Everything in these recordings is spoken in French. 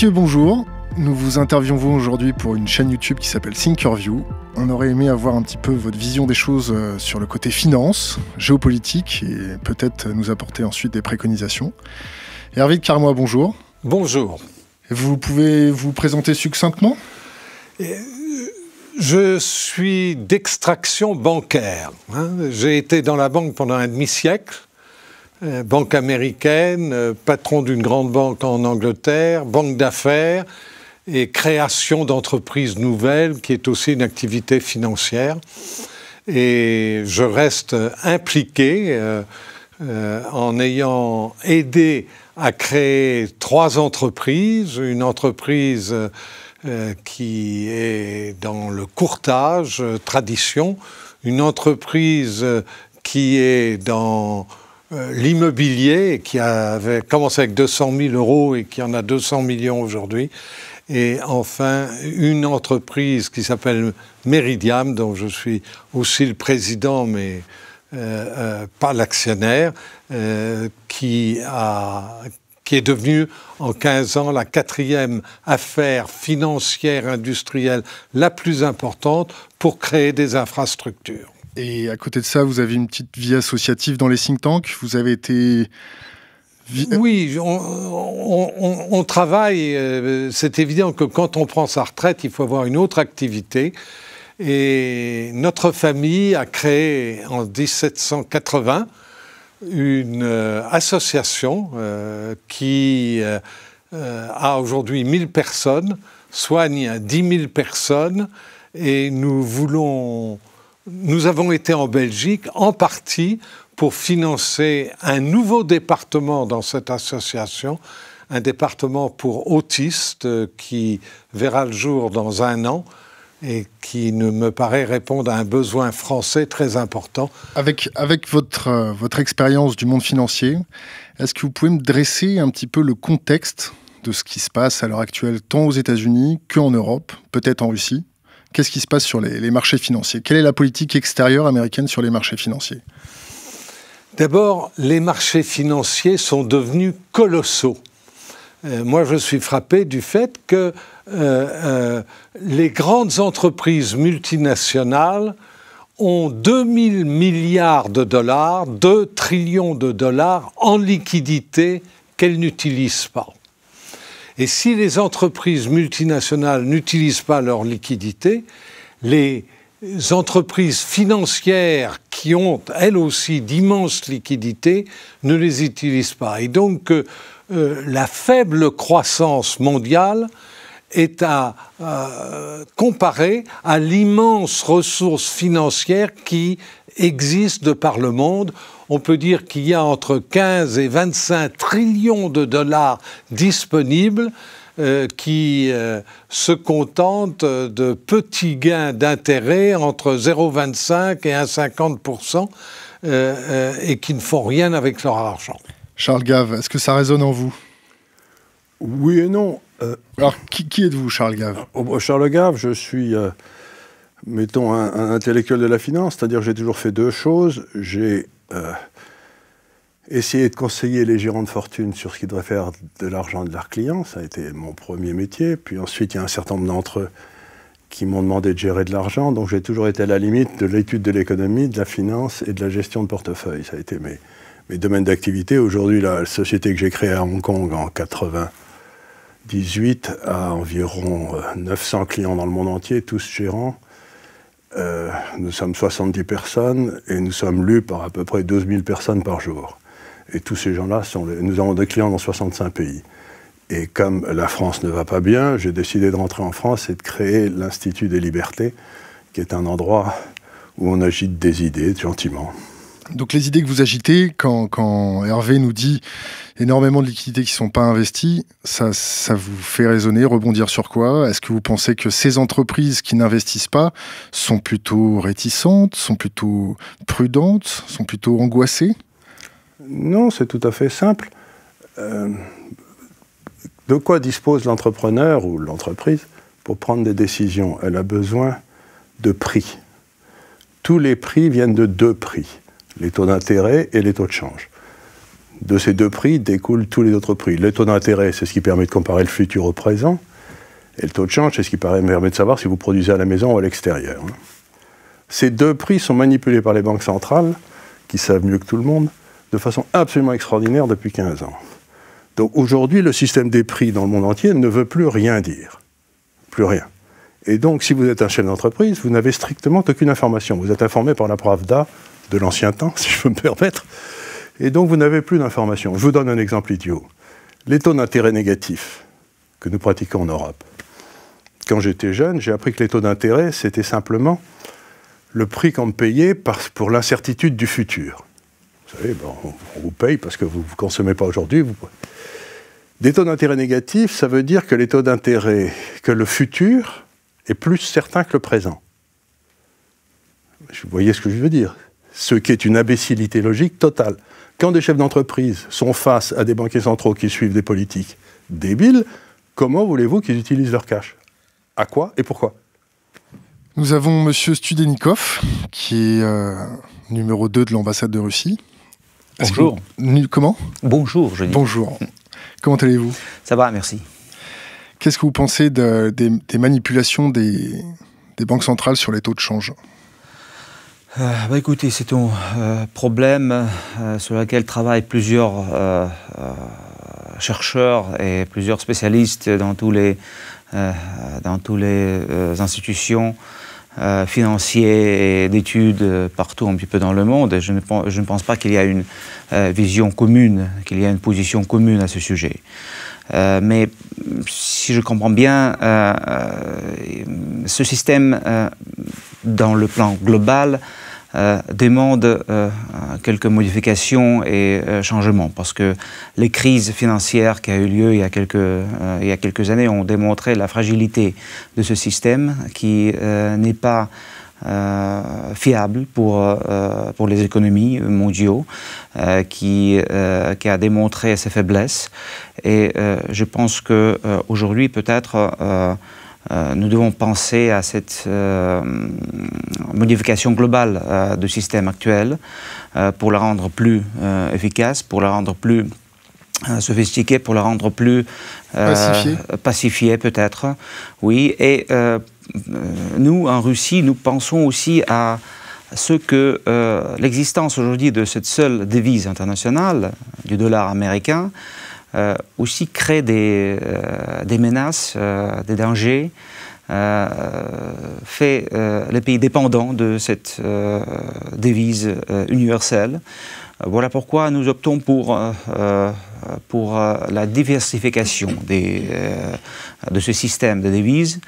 Messieurs, bonjour. Nous vous interviewons aujourd'hui pour une chaîne YouTube qui s'appelle Thinkerview. On aurait aimé avoir un petit peu votre vision des choses euh, sur le côté finance, géopolitique et peut-être nous apporter ensuite des préconisations. Hervé de Carmois, bonjour. Bonjour. Vous pouvez vous présenter succinctement? Je suis d'extraction bancaire. hein. J'ai été dans la banque pendant un demi-siècle. Euh, banque américaine, euh, patron d'une grande banque en Angleterre, banque d'affaires et création d'entreprises nouvelles, qui est aussi une activité financière. Et je reste impliqué euh, en ayant aidé à créer trois entreprises. Une entreprise qui est dans le courtage, tradition. Une entreprise qui est dans euh, l'immobilier, qui avait commencé avec 200 000 euros et qui en a 200 millions aujourd'hui. Et enfin, une entreprise qui s'appelle Meridiam, dont je suis aussi le président, mais euh, euh, pas l'actionnaire, qui, a, qui est devenue en 15 ans la quatrième affaire financière industrielle la plus importante pour créer des infrastructures. Et à côté de ça, vous avez une petite vie associative dans les think tanks. Vous avez été. Oui, on, travaille. euh, C'est évident que quand on prend sa retraite, il faut avoir une autre activité. Et notre famille a créé en 1780 une euh, association euh, qui a aujourd'hui 1000 personnes, soigne 10 000 personnes, et nous voulons, nous avons été en Belgique en partie pour financer un nouveau département dans cette association, un département pour autistes euh, qui verra le jour dans un an et qui ne me paraît répondre à un besoin français très important. Avec, avec votre, euh, votre expérience du monde financier, est-ce que vous pouvez me dresser un petit peu le contexte de ce qui se passe à l'heure actuelle, tant aux États-Unis qu'en Europe, peut-être en Russie? Qu'est-ce qui se passe sur les, marchés financiers? Quelle est la politique extérieure américaine sur les marchés financiers? D'abord, les marchés financiers sont devenus colossaux. Euh, moi, je suis frappé du fait que euh, euh, les grandes entreprises multinationales ont 2000 milliards de dollars, 2 trillions de dollars en liquidité qu'elles n'utilisent pas. Et si les entreprises multinationales n'utilisent pas leur liquidité, les entreprises financières qui ont elles aussi d'immenses liquidités ne les utilisent pas. Et donc euh, euh, la faible croissance mondiale est à euh, comparer à l'immense ressource financière qui existe de par le monde. On peut dire qu'il y a entre 15 et 25 trillions de dollars disponibles euh, qui euh, se contentent de petits gains d'intérêt entre 0,25 et 1,50% euh, euh, et qui ne font rien avec leur argent. Charles Gave, est-ce que ça résonne en vous? Oui et non. Euh, Alors, qui, qui êtes-vous, Charles Gave? Charles Gave, je suis, euh, mettons, un, intellectuel de la finance, c'est-à-dire j'ai toujours fait deux choses. J'ai euh, essayé de conseiller les gérants de fortune sur ce qu'ils devraient faire de l'argent de leurs clients, ça a été mon premier métier. Puis ensuite, il y a un certain nombre d'entre eux qui m'ont demandé de gérer de l'argent, donc j'ai toujours été à la limite de l'étude de l'économie, de la finance et de la gestion de portefeuille. Ça a été mes, domaines d'activité. Aujourd'hui, la société que j'ai créée à Hong Kong en 98 a environ euh, 900 clients dans le monde entier, tous gérants. Euh, nous sommes 70 personnes et nous sommes lus par à peu près 12 000 personnes par jour. Et tous ces gens-là, sont les- nous avons des clients dans 65 pays. Et comme la France ne va pas bien, j'ai décidé de rentrer en France et de créer l'Institut des libertés, qui est un endroit où on agite des idées gentiment. Donc les idées que vous agitez, quand, Hervé nous dit énormément de liquidités qui ne sont pas investies, ça, ça vous fait raisonner, rebondir sur quoi? Est-ce que vous pensez que ces entreprises qui n'investissent pas sont plutôt réticentes, sont plutôt prudentes, sont plutôt angoissées? Non, c'est tout à fait simple. Euh, de quoi dispose l'entrepreneur ou l'entreprise pour prendre des décisions? Elle a besoin de prix. Tous les prix viennent de deux prix, les taux d'intérêt et les taux de change. De ces deux prix découlent tous les autres prix. Le taux d'intérêt, c'est ce qui permet de comparer le futur au présent. Et le taux de change, c'est ce qui permet de savoir si vous produisez à la maison ou à l'extérieur. Ces deux prix sont manipulés par les banques centrales, qui savent mieux que tout le monde, de façon absolument extraordinaire depuis 15 ans. Donc aujourd'hui, le système des prix dans le monde entier ne veut plus rien dire. Plus rien. Et donc, si vous êtes un chef d'entreprise, vous n'avez strictement aucune information. Vous êtes informé par la Pravda de l'ancien temps, si je peux me permettre. Et donc, vous n'avez plus d'informations. Je vous donne un exemple idiot. Les taux d'intérêt négatifs que nous pratiquons en Europe. Quand j'étais jeune, j'ai appris que les taux d'intérêt, c'était simplement le prix qu'on me payait pour l'incertitude du futur. Vous savez, on vous paye parce que vous ne consommez pas aujourd'hui. Des taux d'intérêt négatifs, ça veut dire que les taux d'intérêt, que le futur est plus certain que le présent. Vous voyez ce que je veux dire? Ce qui est une imbécilité logique totale. Quand des chefs d'entreprise sont face à des banquiers centraux qui suivent des politiques débiles, comment voulez-vous qu'ils utilisent leur cash? À quoi et pourquoi? Nous avons M. Studenikov, qui est euh, numéro 2 de l'ambassade de Russie. Bonjour. comment? Bonjour, je dis. Bonjour. Comment allez-vous? Ça va, merci. Qu'est-ce que vous pensez des, manipulations des, banques centrales sur les taux de change? Euh, bah écoutez, c'est un euh, problème euh, sur lequel travaillent plusieurs chercheurs et plusieurs spécialistes dans tous les, dans toutes les institutions financières et d'études partout un petit peu dans le monde. je ne, pense pas qu'il y a une vision commune, qu'il y a une position commune à ce sujet. Mais si je comprends bien, ce système, dans le plan global, demande quelques modifications et changements parce que les crises financières qui ont eu lieu il y a, quelques, il y a quelques années ont démontré la fragilité de ce système qui n'est pas euh, fiable pour, euh, pour les économies mondiaux, euh, qui, qui a démontré ses faiblesses. Et je pense qu'aujourd'hui, peut-être, nous devons penser à cette modification globale du système actuel pour le rendre plus efficace, pour le rendre plus sophistiqué, pour le rendre plus pacifié, pacifié peut-être, oui, et euh, nous, en Russie, nous pensons aussi à ce que euh, l'existence aujourd'hui de cette seule devise internationale, du dollar américain, euh, aussi crée des, des menaces, des dangers, fait les pays dépendants de cette devise universelle. Voilà pourquoi nous optons pour, pour la diversification de ce système de devises.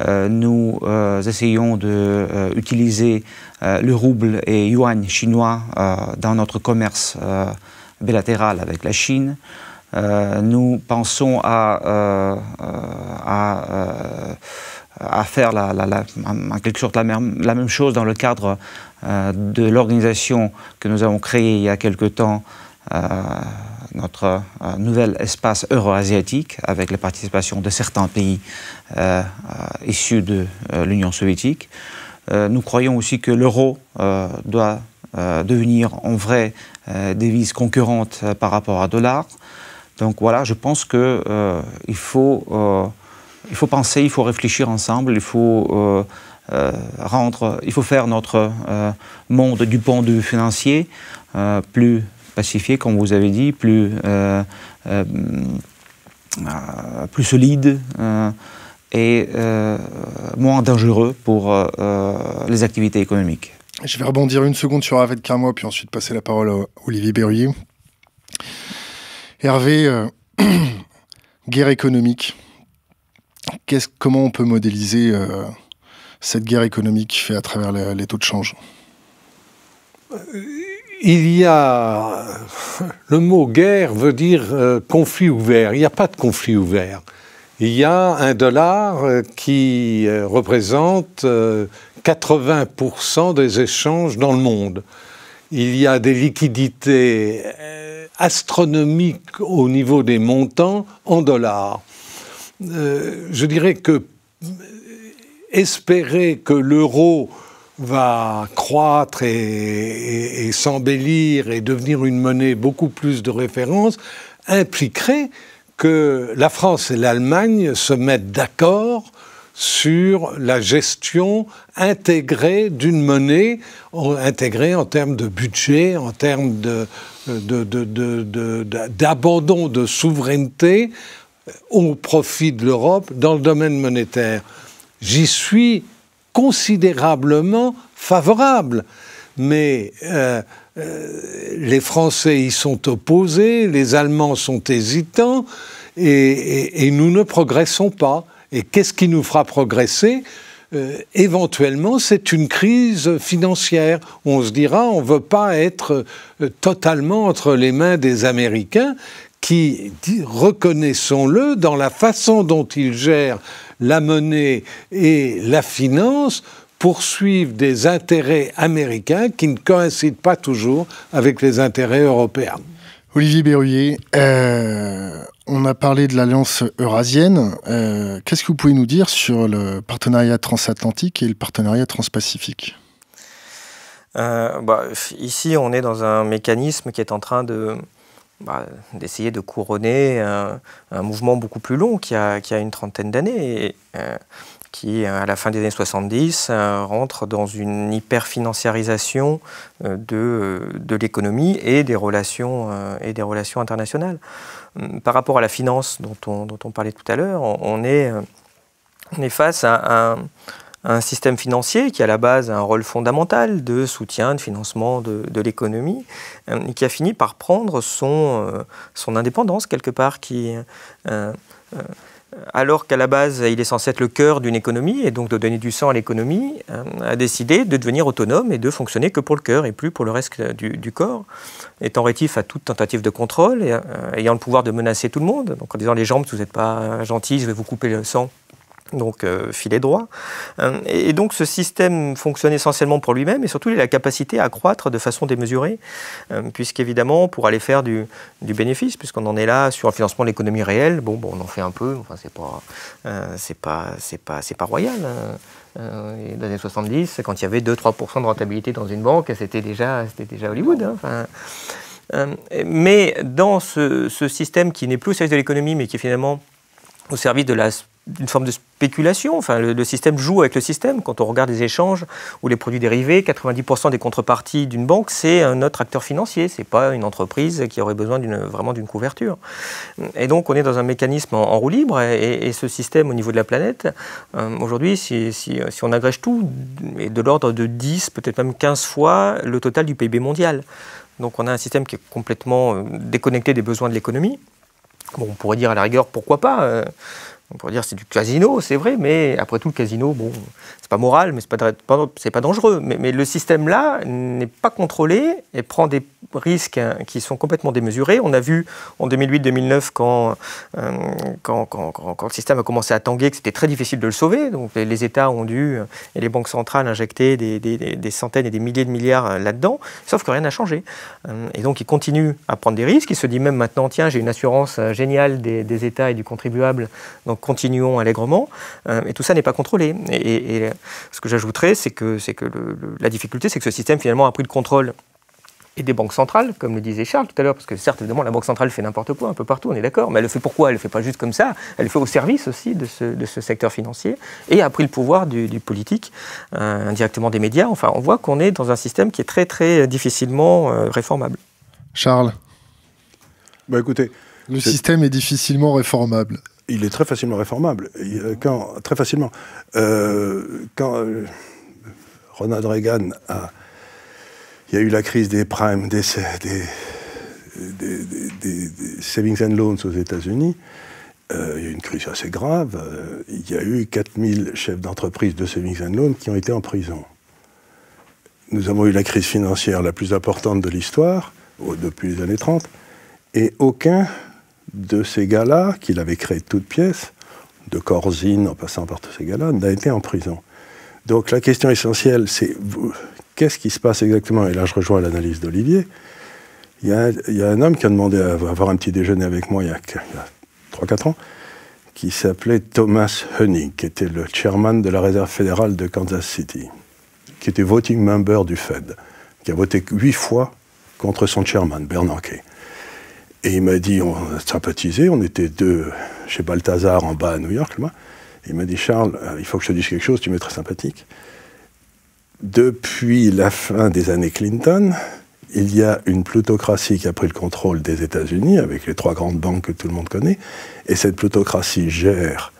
Euh, nous euh, essayons d'utiliser euh, le rouble et yuan chinois dans notre commerce bilatéral avec la Chine. Nous pensons à, à, faire la, en quelque sorte la même, la même, chose dans le cadre de l'organisation que nous avons créée il y a quelque temps notre euh, nouvel espace euro-asiatique avec la participation de certains pays euh, euh, issus de l'Union soviétique. nous croyons aussi que l'euro doit devenir en vraie devise concurrente par rapport à dollar. Donc voilà, je pense qu'il faut, il faut penser, il faut réfléchir ensemble, il faut rendre, il faut faire notre monde du point de vue financier plus pacifié, comme vous avez dit, plus, euh, euh, plus solide euh, et moins dangereux pour les activités économiques. Je vais rebondir une seconde sur de Carmois, puis ensuite passer la parole à Olivier Berruyer. Hervé, guerre économique. comment on peut modéliser cette guerre économique faite à travers les taux de change? Il y a. Le mot guerre veut dire euh, conflit ouvert. Il n'y a pas de conflit ouvert. Il y a un dollar euh, qui euh, représente 80% des échanges dans le monde. Il y a des liquidités astronomiques au niveau des montants en dollars. je dirais que espérer que l'euro va croître et, s'embellir et devenir une monnaie beaucoup plus de référence, impliquerait que la France et l'Allemagne se mettent d'accord sur la gestion intégrée d'une monnaie, intégrée en termes de budget, en termes d'abandon de, souveraineté au profit de l'Europe dans le domaine monétaire. J'y suis considérablement favorable, mais euh, euh, les Français y sont opposés, les Allemands sont hésitants, et, nous ne progressons pas. Et qu'est-ce qui nous fera progresser? Euh, éventuellement, c'est une crise financière. On se dira, on ne veut pas être totalement entre les mains des Américains qui, reconnaissons-le, dans la façon dont ils gèrent la monnaie et la finance, poursuivent des intérêts américains qui ne coïncident pas toujours avec les intérêts européens. Olivier Berruyer, euh, on a parlé de l'alliance eurasienne. Euh, qu'est-ce que vous pouvez nous dire sur le partenariat transatlantique et le partenariat transpacifique? Euh, bah, Ici, on est dans un mécanisme qui est en train bah, d'essayer de couronner un, mouvement beaucoup plus long qui a, une trentaine d'années euh, qui, à la fin des années 70, euh, rentre dans une hyper-financiarisation de, l'économie et, et des relations internationales. Par rapport à la finance dont on, parlait tout à l'heure, on, est, on est face à un système financier qui à la base a un rôle fondamental de soutien, de financement de, l'économie, euh, qui a fini par prendre son, euh, indépendance quelque part, qui, euh, alors qu'à la base il est censé être le cœur d'une économie et donc de donner du sang à l'économie, a décidé de devenir autonome et de fonctionner que pour le cœur et plus pour le reste du, corps, étant rétif à toute tentative de contrôle et ayant le pouvoir de menacer tout le monde, donc en disant les jambes, si vous n'êtes pas gentil, je vais vous couper le sang donc euh, filet droit. Euh, et, donc ce système fonctionne essentiellement pour lui-même et surtout il a la capacité à croître de façon démesurée, euh, puisqu'évidemment pour aller faire du, bénéfice, puisqu'on en est là sur le financement de l'économie réelle, bon, bon, on en fait un peu, enfin c'est pas, c'est pas, c'est pas, c'est pas royal. Hein. dans les années 70, quand il y avait 2-3% de rentabilité dans une banque, c'était déjà, c'était déjà Hollywood. Hein. Enfin, mais dans ce, ce système qui n'est plus au service de l'économie, mais qui est finalement au service de la d'une forme de spéculation. Enfin, le, système joue avec le système. Quand on regarde les échanges ou les produits dérivés, 90% des contreparties d'une banque, c'est un autre acteur financier. C'est pas une entreprise qui aurait besoin vraiment d'une couverture. Et donc, on est dans un mécanisme en, roue libre. Et, ce système, au niveau de la planète, euh, aujourd'hui, si, on agrège tout, est de l'ordre de 10, peut-être même 15 fois le total du PIB mondial. Donc, on a un système qui est complètement euh, déconnecté des besoins de l'économie. On pourrait dire à la rigueur, pourquoi pas euh, on pourrait dire c'est du casino, c'est vrai, mais après tout, le casino, bon, c'est pas moral, mais c'est pas, pas dangereux. Mais, le système-là n'est pas contrôlé et prend des risques hein, qui sont complètement démesurés. On a vu en 2008-2009, quand, euh, quand, quand, quand, le système a commencé à tanguer, que c'était très difficile de le sauver. Donc les, États ont dû, euh, et les banques centrales, injecter des, centaines et des milliers de milliards euh, là-dedans, sauf que rien n'a changé. Et donc ils continuent à prendre des risques. Ils se disent même maintenant, tiens, j'ai une assurance géniale des, États et du contribuable, donc continuons allègrement. et tout ça n'est pas contrôlé. Et, ce que j'ajouterais, c'est que, c'est que la difficulté, c'est que ce système finalement a pris le contrôle et des banques centrales, comme le disait Charles tout à l'heure, parce que certes, évidemment, la Banque centrale fait n'importe quoi un peu partout, on est d'accord, mais elle le fait pourquoi? Elle ne le fait pas juste comme ça, elle le fait au service aussi de ce, de ce secteur financier, et a pris le pouvoir du, politique, euh, indirectement des médias. Enfin, on voit qu'on est dans un système qui est très, très difficilement euh, réformable. Charles? Bah, écoutez, Le système est difficilement réformable. Il est très facilement réformable. Quand, très facilement. Euh, quand Ronald Reagan a il y a eu la crise des primes, des, savings and loans aux États-Unis. Euh, il y a eu une crise assez grave. Euh, il y a eu 4000 chefs d'entreprise de savings and loans qui ont été en prison. Nous avons eu la crise financière la plus importante de l'histoire, depuis les années 30, et aucun de ces gars-là, qu'il avait créé de toutes pièces, de Corzine en passant par tous ces gars-là, n'a été en prison. Donc la question essentielle, c'est qu'est-ce qui se passe exactement? Et là, je rejoins l'analyse d'Olivier. Il, y, a un homme qui a demandé à avoir un petit déjeuner avec moi il y a, 3-4 ans, qui s'appelait Thomas Hoenig, qui était le chairman de la réserve fédérale de Kansas City, qui était voting member du Fed, qui a voté huit fois contre son chairman, Bernanke. Et il m'a dit, on a sympathisé, on était deux chez Balthazar en bas à New York. Là. Il m'a dit, Charles, euh, il faut que je te dise quelque chose, tu m'es très sympathique. Depuis la fin des années Clinton, il y a une plutocratie qui a pris le contrôle des États-Unis, avec les trois grandes banques que tout le monde connaît, et cette plutocratie gère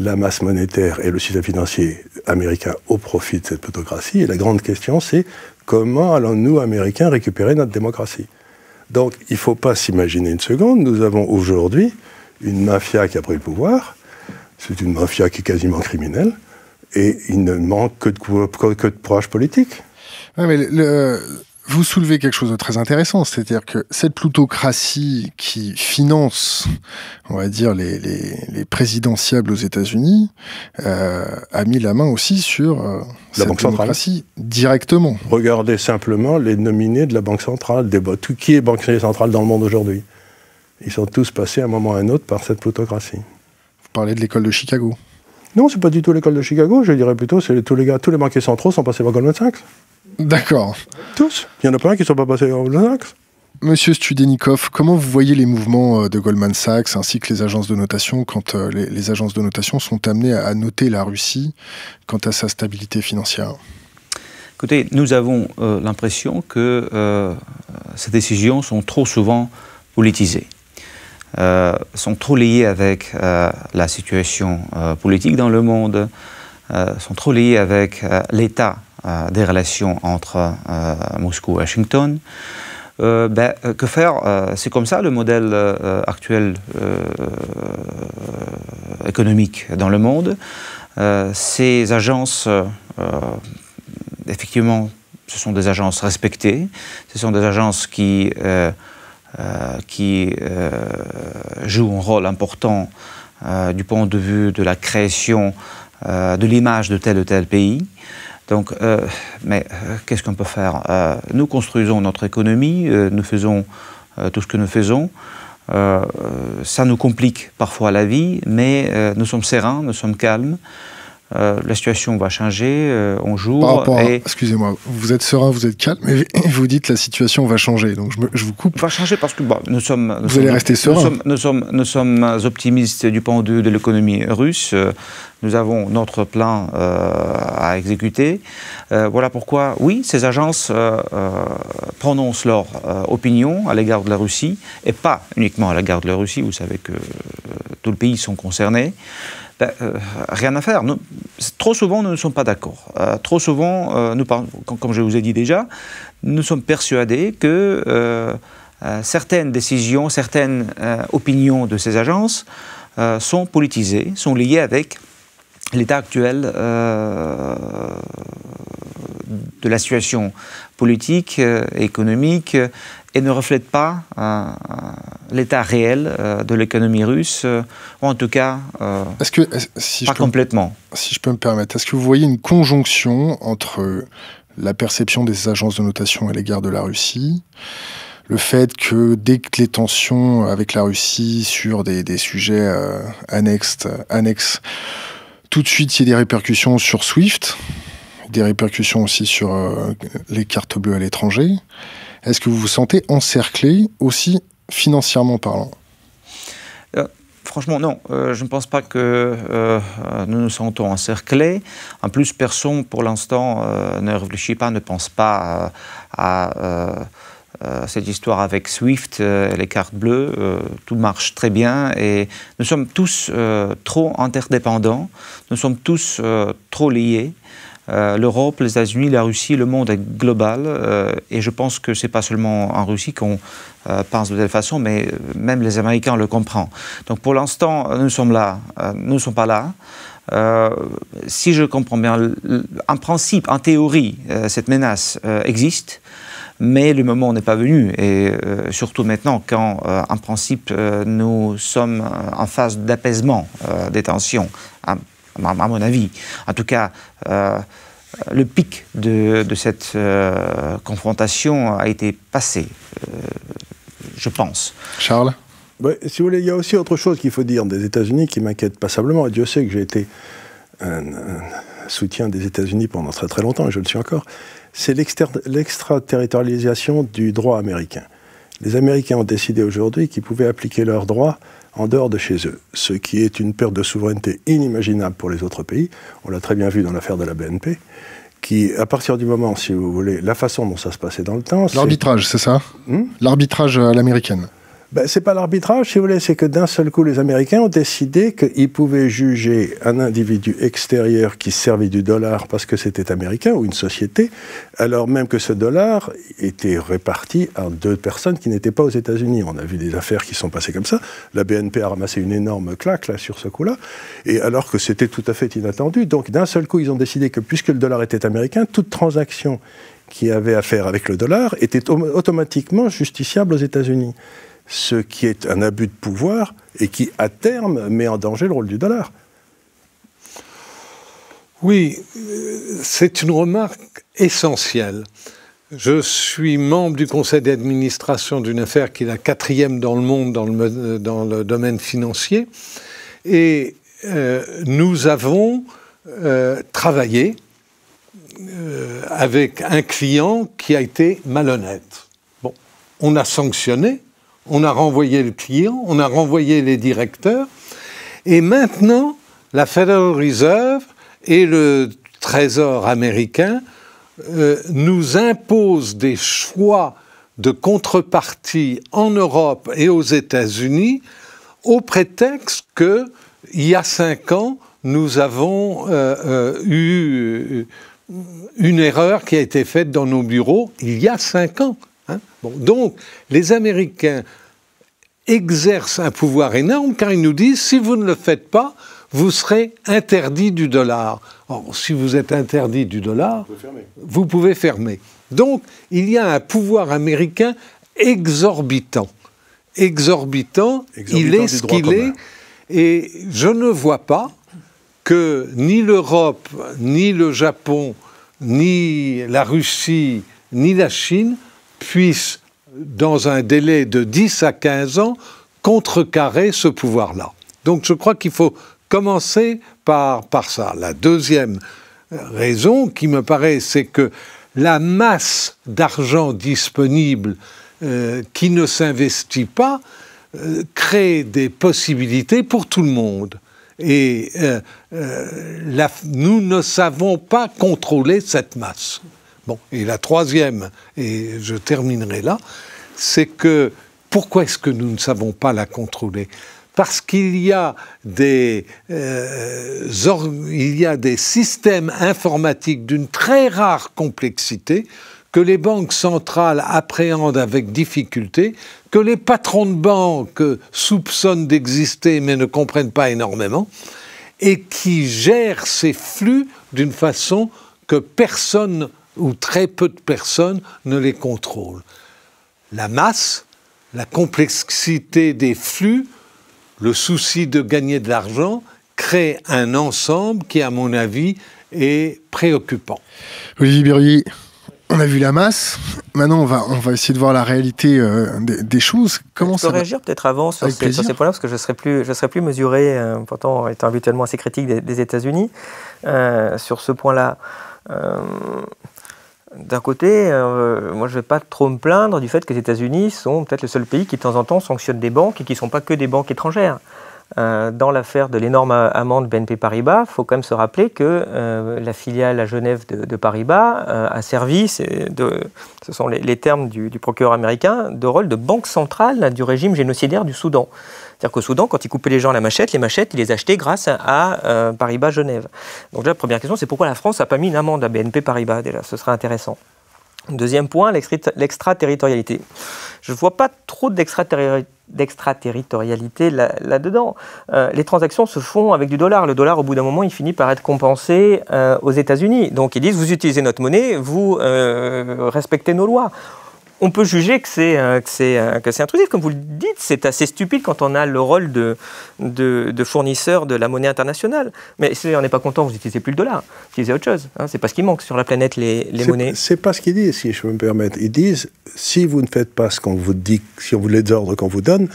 la masse monétaire et le système financier américain au profit de cette plutocratie. Et la grande question, c'est comment allons-nous, Américains, récupérer notre démocratie? Donc il ne faut pas s'imaginer une seconde, nous avons aujourd'hui une mafia qui a pris le pouvoir, c'est une mafia qui est quasiment criminelle, et il ne manque que de, que de courage politique. Vous soulevez quelque chose de très intéressant, c'est-à-dire que cette plutocratie qui finance, on va dire, les, les, les présidentiables aux États-Unis, euh, a mis la main aussi sur euh, la cette Banque démocratie directement. Regardez simplement les nominés de la Banque centrale, des, qui est Banque centrale dans le monde aujourd'hui. Ils sont tous passés à un moment ou à un autre par cette plutocratie. Vous parlez de l'école de Chicago Non, c'est pas du tout l'école de Chicago, je dirais plutôt, c'est tous les gars, tous les banquiers centraux sont passés par Goldman Sachs. D'accord. Tous. Il y en a plein qui ne sont pas passés en Goldman Sachs. Monsieur Studenikov, comment vous voyez les mouvements euh, de Goldman Sachs ainsi que les agences de notation quand euh, les, agences de notation sont amenées à noter la Russie quant à sa stabilité financière? Écoutez, nous avons euh, l'impression que ces décisions sont trop souvent politisées, sont trop liées avec la situation politique dans le monde, sont trop liées avec l'état euh, des relations entre euh, Moscou et Washington. Euh, ben, que faire C'est comme ça le modèle actuel économique dans le monde. ces agences, effectivement, ce sont des agences respectées, ce sont des agences qui, qui jouent un rôle important du point de vue de la création de l'image de tel ou tel pays. Donc, euh, mais euh, qu'est-ce qu'on peut faire? Euh, Nous construisons notre économie, nous faisons tout ce que nous faisons. ça nous complique parfois la vie, mais nous sommes sereins, nous sommes calmes. La situation va changer, on joue. et... Excusez-moi, vous êtes serein, vous êtes calme, mais vous dites la situation va changer, donc je, vous coupe. Va changer parce que nous sommes. vous allez rester serein. Nous sommes, nous sommes, optimistes du point de vue de l'économie russe. Nous avons notre plan euh, à exécuter. Euh, voilà pourquoi, oui, ces agences euh, prononcent leur opinion à l'égard de la Russie, et pas uniquement à l'égard de la Russie. Vous savez que tout le pays sont concernés. Ben, rien à faire. trop souvent, nous ne sommes pas d'accord. trop souvent, nous, comme je vous ai dit déjà, nous sommes persuadés que certaines décisions, certaines opinions de ces agences sont politisées, sont liées avec l'état actuel euh, de la situation politique, euh, économique, et ne reflète pas euh, l'état réel de l'économie russe, ou en tout cas que, si pas complètement. si je peux me permettre, est-ce que vous voyez une conjonction entre la perception des agences de notation à l'égard de la Russie, le fait que dès que les tensions avec la Russie sur des, des sujets annexes, annexes tout de suite, il y a des répercussions sur SWIFT, des répercussions aussi sur euh, les cartes bleues à l'étranger. Est-ce que vous vous sentez encerclé aussi financièrement parlant? Euh, Franchement, non. Euh, je ne pense pas que nous nous sentons encerclés. En plus, personne, pour l'instant, ne réfléchit pas, ne pense pas à euh, cette histoire avec Swift euh, les cartes bleues, euh, tout marche très bien et nous sommes tous trop interdépendants, nous sommes tous trop liés. L'Europe, les États-Unis, la Russie, le monde est global et je pense que c'est pas seulement en Russie qu'on pense de telle façon, mais même les Américains le comprennent. Donc pour l'instant, nous sommes là, nous ne sommes pas là. si je comprends bien, en principe, en théorie, cette menace existe mais le moment n'est pas venu, et euh, surtout maintenant quand, euh, en principe, euh, nous sommes en phase d'apaisement des tensions, à, mon avis. En tout cas, le pic de, cette confrontation a été passé, je pense. Charles Si vous voulez, il y a aussi autre chose qu'il faut dire des États-Unis qui m'inquiète passablement. Et Dieu sait que j'ai été un, soutien des États-Unis pendant très très longtemps, et je le suis encore, c'est l'extraterritorialisation du droit américain. Les Américains ont décidé aujourd'hui qu'ils pouvaient appliquer leurs droits en dehors de chez eux, ce qui est une perte de souveraineté inimaginable pour les autres pays. On l'a très bien vu dans l'affaire de la BNP qui, à partir du moment, si vous voulez, la façon dont ça se passait dans le temps. L'arbitrage, c'est ça? Hmm? L'arbitrage à l'américaine ben, c'est pas l'arbitrage, si vous voulez, c'est que d'un seul coup, les Américains ont décidé qu'ils pouvaient juger un individu extérieur qui servait du dollar parce que c'était américain ou une société, alors même que ce dollar était réparti à deux personnes qui n'étaient pas aux États-Unis. On a vu des affaires qui sont passées comme ça. La BNP a ramassé une énorme claque là sur ce coup-là, et alors que c'était tout à fait inattendu. Donc d'un seul coup, ils ont décidé que puisque le dollar était américain, toute transaction qui avait affaire avec le dollar était automatiquement justiciable aux États-Unis ce qui est un abus de pouvoir et qui, à terme, met en danger le rôle du dollar. Oui, c'est une remarque essentielle. Je suis membre du conseil d'administration d'une affaire qui est la quatrième dans le monde dans le, domaine financier. Et euh, nous avons euh, travaillé euh, avec un client qui a été malhonnête. Bon, on a sanctionné, on a renvoyé le client, on a renvoyé les directeurs, et maintenant, la Federal Reserve et le Trésor américain euh, nous imposent des choix de contrepartie en Europe et aux États-Unis au prétexte que, il y a cinq ans, nous avons euh, euh, eu une erreur qui a été faite dans nos bureaux il y a cinq ans. Hein? donc, les Américains exercent un pouvoir énorme car ils nous disent si vous ne le faites pas, vous serez interdit du dollar. Or, si vous êtes interdit du dollar, vous pouvez fermer. Donc, il y a un pouvoir américain exorbitant. Exorbitant, il est ce qu'il est. Et je ne vois pas que ni l'Europe, ni le Japon, ni la Russie, ni la Chine puissent, dans un délai de 10 à 15 ans, contrecarrer ce pouvoir-là. Donc je crois qu'il faut commencer par, par ça. La deuxième raison qui me paraît, c'est que la masse d'argent disponible euh, qui ne s'investit pas euh, crée des possibilités pour tout le monde. Et euh, nous ne savons pas contrôler cette masse. Bon, et la troisième, et je terminerai là, c'est que pourquoi est-ce que nous ne savons pas la contrôler? Parce qu'il y, a des, euh, y a des systèmes informatiques d'une très rare complexité que les banques centrales appréhendent avec difficulté, que les patrons de banque soupçonnent d'exister mais ne comprennent pas énormément, et qui gèrent ces flux d'une façon que personne ou très peu de personnes ne les contrôlent. La masse, la complexité des flux, le souci de gagner de l'argent créent un ensemble qui, à mon avis, est préoccupant. Olivier Berrier, on a vu la masse. Maintenant, on va, on va essayer de voir la réalité euh, des, choses. Comment je peux réagir peut-être avant sur ces, points-là, parce que je serais plus, je serais plus mesuré, euh, pourtant étant habituellement assez critique des, États-Unis, euh, sur ce point-là. D'un côté, euh, moi je ne vais pas trop me plaindre du fait que les États-Unis sont peut-être le seul pays qui de temps en temps sanctionne des banques et qui ne sont pas que des banques étrangères. Euh, dans l'affaire de l'énorme amende BNP Paribas, il faut quand même se rappeler que euh, la filiale à Genève de, Paribas a servi, ce sont les, termes du, procureur américain, de rôle de banque centrale du régime génocidaire du Soudan. C'est-à-dire qu'au Soudan, quand ils coupaient les gens à la machette, les machettes, ils les achetaient grâce à euh, Paribas Genève. Donc là, la première question, c'est pourquoi la France n'a pas mis une amende à BNP Paribas déjà Ce serait intéressant. Deuxième point, l'extraterritorialité. Je ne vois pas trop d'extraterritorialité là-dedans. Euh, les transactions se font avec du dollar. Le dollar, au bout d'un moment, il finit par être compensé euh, aux États-Unis. Donc ils disent, vous utilisez notre monnaie, vous respectez nos lois on peut juger que c'est euh, euh, que c'est intrusif, comme vous le dites, c'est assez stupide quand on a le rôle de, de, fournisseur de la monnaie internationale. Mais si on n'est pas content, vous n'utilisez plus le dollar, vous utilisez autre chose. Hein. C'est pas ce qui manque sur la planète les, les monnaies. C'est pas ce qu'ils disent, si je peux me permettre. Ils disent si vous ne faites pas ce qu'on vous dit, si on vous les ordres qu'on vous donne,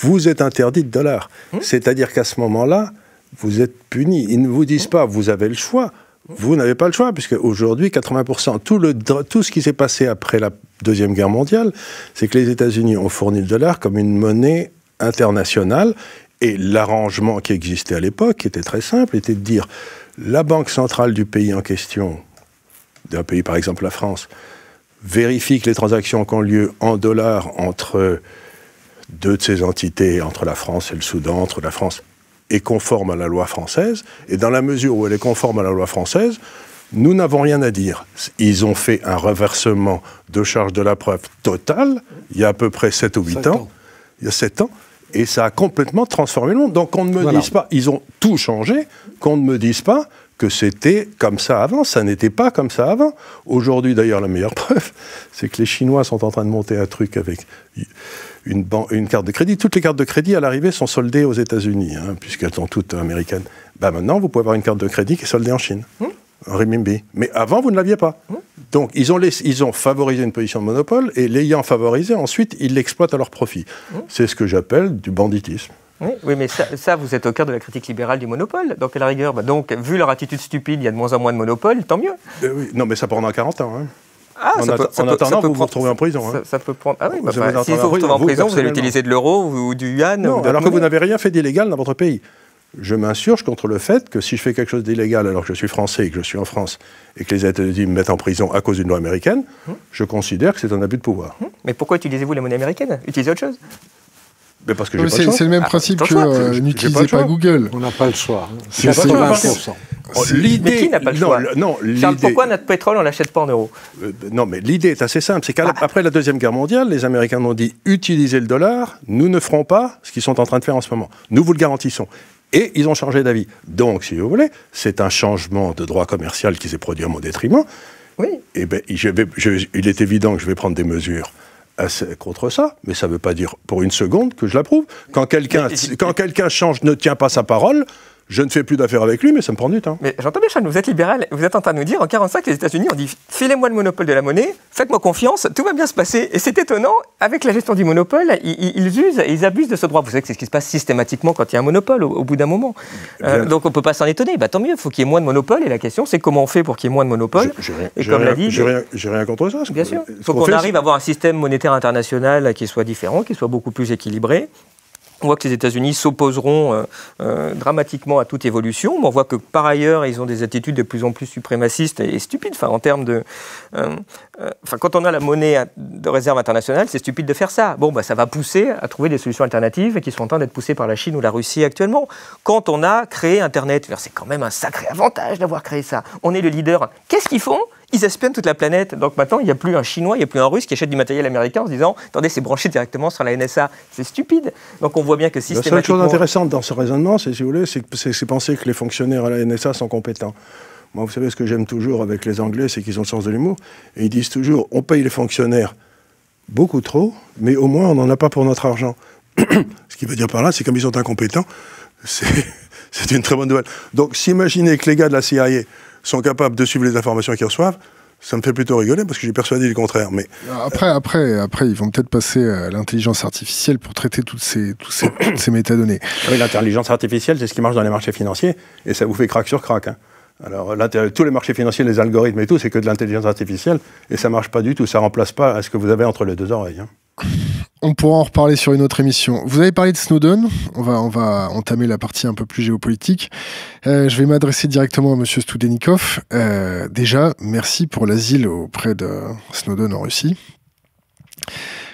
vous êtes interdit de dollars. Hum. C'est-à-dire qu'à ce moment-là, vous êtes puni. Ils ne vous disent pas vous avez le choix Vous n'avez pas le choix, puisque aujourd'hui, 80%, tout, le, tout ce qui s'est passé après la Deuxième Guerre mondiale, c'est que les États-Unis ont fourni le dollar comme une monnaie internationale. Et l'arrangement qui existait à l'époque, qui était très simple, était de dire la banque centrale du pays en question, d'un pays par exemple la France, vérifie que les transactions qui ont lieu en dollars entre deux de ces entités, entre la France et le Soudan, entre la France, est conforme à la loi française. Et dans la mesure où elle est conforme à la loi française, nous n'avons rien à dire. Ils ont fait un reversement de charge de la preuve totale il y a à peu près 7 ou 8 ans. Il y a 7 ans. Et ça a complètement transformé le monde. Donc qu'on ne me dise pas, ils ont tout changé, qu'on ne me dise pas que c'était comme ça avant. Ça n'était pas comme ça avant. Aujourd'hui, d'ailleurs, la meilleure preuve, c'est que les Chinois sont en train de monter un truc avec une, une carte de crédit. Toutes les cartes de crédit, à l'arrivée, sont soldées aux États-Unis, hein, puisqu'elles sont toutes américaines. Ben maintenant, vous pouvez avoir une carte de crédit qui est soldée en Chine. Hum en renminbi. Mais avant, vous ne l'aviez pas. Hum. Donc, ils ont, ils ont favorisé une position de monopole et l'ayant favorisé, ensuite, ils l'exploitent à leur profit. Hum. C'est ce que j'appelle du banditisme. Oui, mais ça, vous êtes au cœur de la critique libérale du monopole. Donc, à la rigueur, bah, donc, vu leur attitude stupide, il y a de moins en moins de monopole, tant mieux. Euh, oui. Non, mais ça pendant 40 ans. Hein. Ah, en, attendant, vous vous retrouvez en prison. Hein. Ça, peut prendre. Ah oui, bah, bah, si vous vous retrouvez en prison, vous allez utiliser de l'euro ou du yuan. Non, alors que vous n'avez rien fait d'illégal dans votre pays je m'insurge contre le fait que si je fais quelque chose d'illégal alors que je suis français et que je suis en France et que les États-Unis me mettent en prison à cause d'une loi américaine, hum. je considère que c'est un abus de pouvoir. Hum. Mais pourquoi utilisez-vous la monnaie américaine Utilisez autre chose mais parce que c'est, le même ah, principe que euh, n'utilisez pas, Google. On n'a pas le choix. C'est, 80%. L'idée, mais qui n'a pas le choix non, Charles, pourquoi notre pétrole, on ne l'achète pas en euros euh, Non, mais l'idée est assez simple. C'est qu'après ah. la Deuxième Guerre mondiale, les Américains ont dit utilisez le dollar, nous ne ferons pas ce qu'ils sont en train de faire en ce moment. Nous vous le garantissons. Et ils ont changé d'avis. Donc, si vous voulez, c'est un changement de droit commercial qui s'est produit à mon détriment. Oui. Et eh ben, il est évident que je vais prendre des mesures contre ça, mais ça ne veut pas dire pour une seconde que je l'approuve. Quand quelqu'un change, ne tient pas sa parole, je ne fais plus d'affaires avec lui, mais ça me prend du temps. Mais j'entends bien, Charles, vous êtes libéral, vous êtes en train de nous dire, en 45, les États-Unis ont dit filez-moi le monopole de la monnaie, faites-moi confiance, tout va bien se passer. Et c'est étonnant, avec la gestion du monopole, ils, usent et ils abusent de ce droit. Vous savez que c'est ce qui se passe systématiquement quand il y a un monopole, au, bout d'un moment. Euh, donc on ne peut pas s'en étonner. Bah, tant mieux, il faut qu'il y ait moins de monopole. Et la question, c'est comment on fait pour qu'il y ait moins de monopole. J'ai rien, rien, contre ça. Bien sûr. Il faut qu'on arrive à avoir un système monétaire international qui soit différent, qui soit beaucoup plus équilibré. On voit que les États-Unis s'opposeront euh, euh, dramatiquement à toute évolution, mais on voit que par ailleurs, ils ont des attitudes de plus en plus suprémacistes et, stupides. Enfin, en termes de, euh, quand on a la monnaie de réserve internationale, c'est stupide de faire ça. Bon, bah, ça va pousser à trouver des solutions alternatives qui sont en train d'être poussées par la Chine ou la Russie actuellement. Quand on a créé Internet, c'est quand même un sacré avantage d'avoir créé ça. On est le leader. Qu'est-ce qu'ils font? Ils espionnent toute la planète. Donc maintenant, il n'y a plus un Chinois, il n'y a plus un Russe qui achète du matériel américain en se disant Attendez, c'est branché directement sur la NSA. C'est stupide. Donc on voit bien que systématiquement. La seule chose intéressante dans ce raisonnement, c'est, si vous voulez, c'est penser que les fonctionnaires à la NSA sont compétents. Moi, vous savez, ce que j'aime toujours avec les Anglais, c'est qu'ils ont le sens de l'humour. Et ils disent toujours on paye les fonctionnaires beaucoup trop, mais au moins on n'en a pas pour notre argent. ce qui veut dire par là, c'est comme ils sont incompétents, c'est une très bonne nouvelle. Donc, s'imaginer que les gars de la CIA sont capables de suivre les informations qu'ils reçoivent, ça me fait plutôt rigoler parce que j'ai persuadé le contraire. Mais après, après, après, ils vont peut-être passer à l'intelligence artificielle pour traiter toutes ces, toutes ces, ces métadonnées. Oui, l'intelligence artificielle, c'est ce qui marche dans les marchés financiers et ça vous fait crack sur crack. Hein. Alors, tous les marchés financiers, les algorithmes et tout, c'est que de l'intelligence artificielle et ça marche pas du tout. Ça remplace pas ce que vous avez entre les deux oreilles. Hein. On pourra en reparler sur une autre émission. Vous avez parlé de Snowden. On va, entamer la partie un peu plus géopolitique. Euh, je vais m'adresser directement à Monsieur Studenikov. Euh, déjà, merci pour l'asile auprès de Snowden en Russie.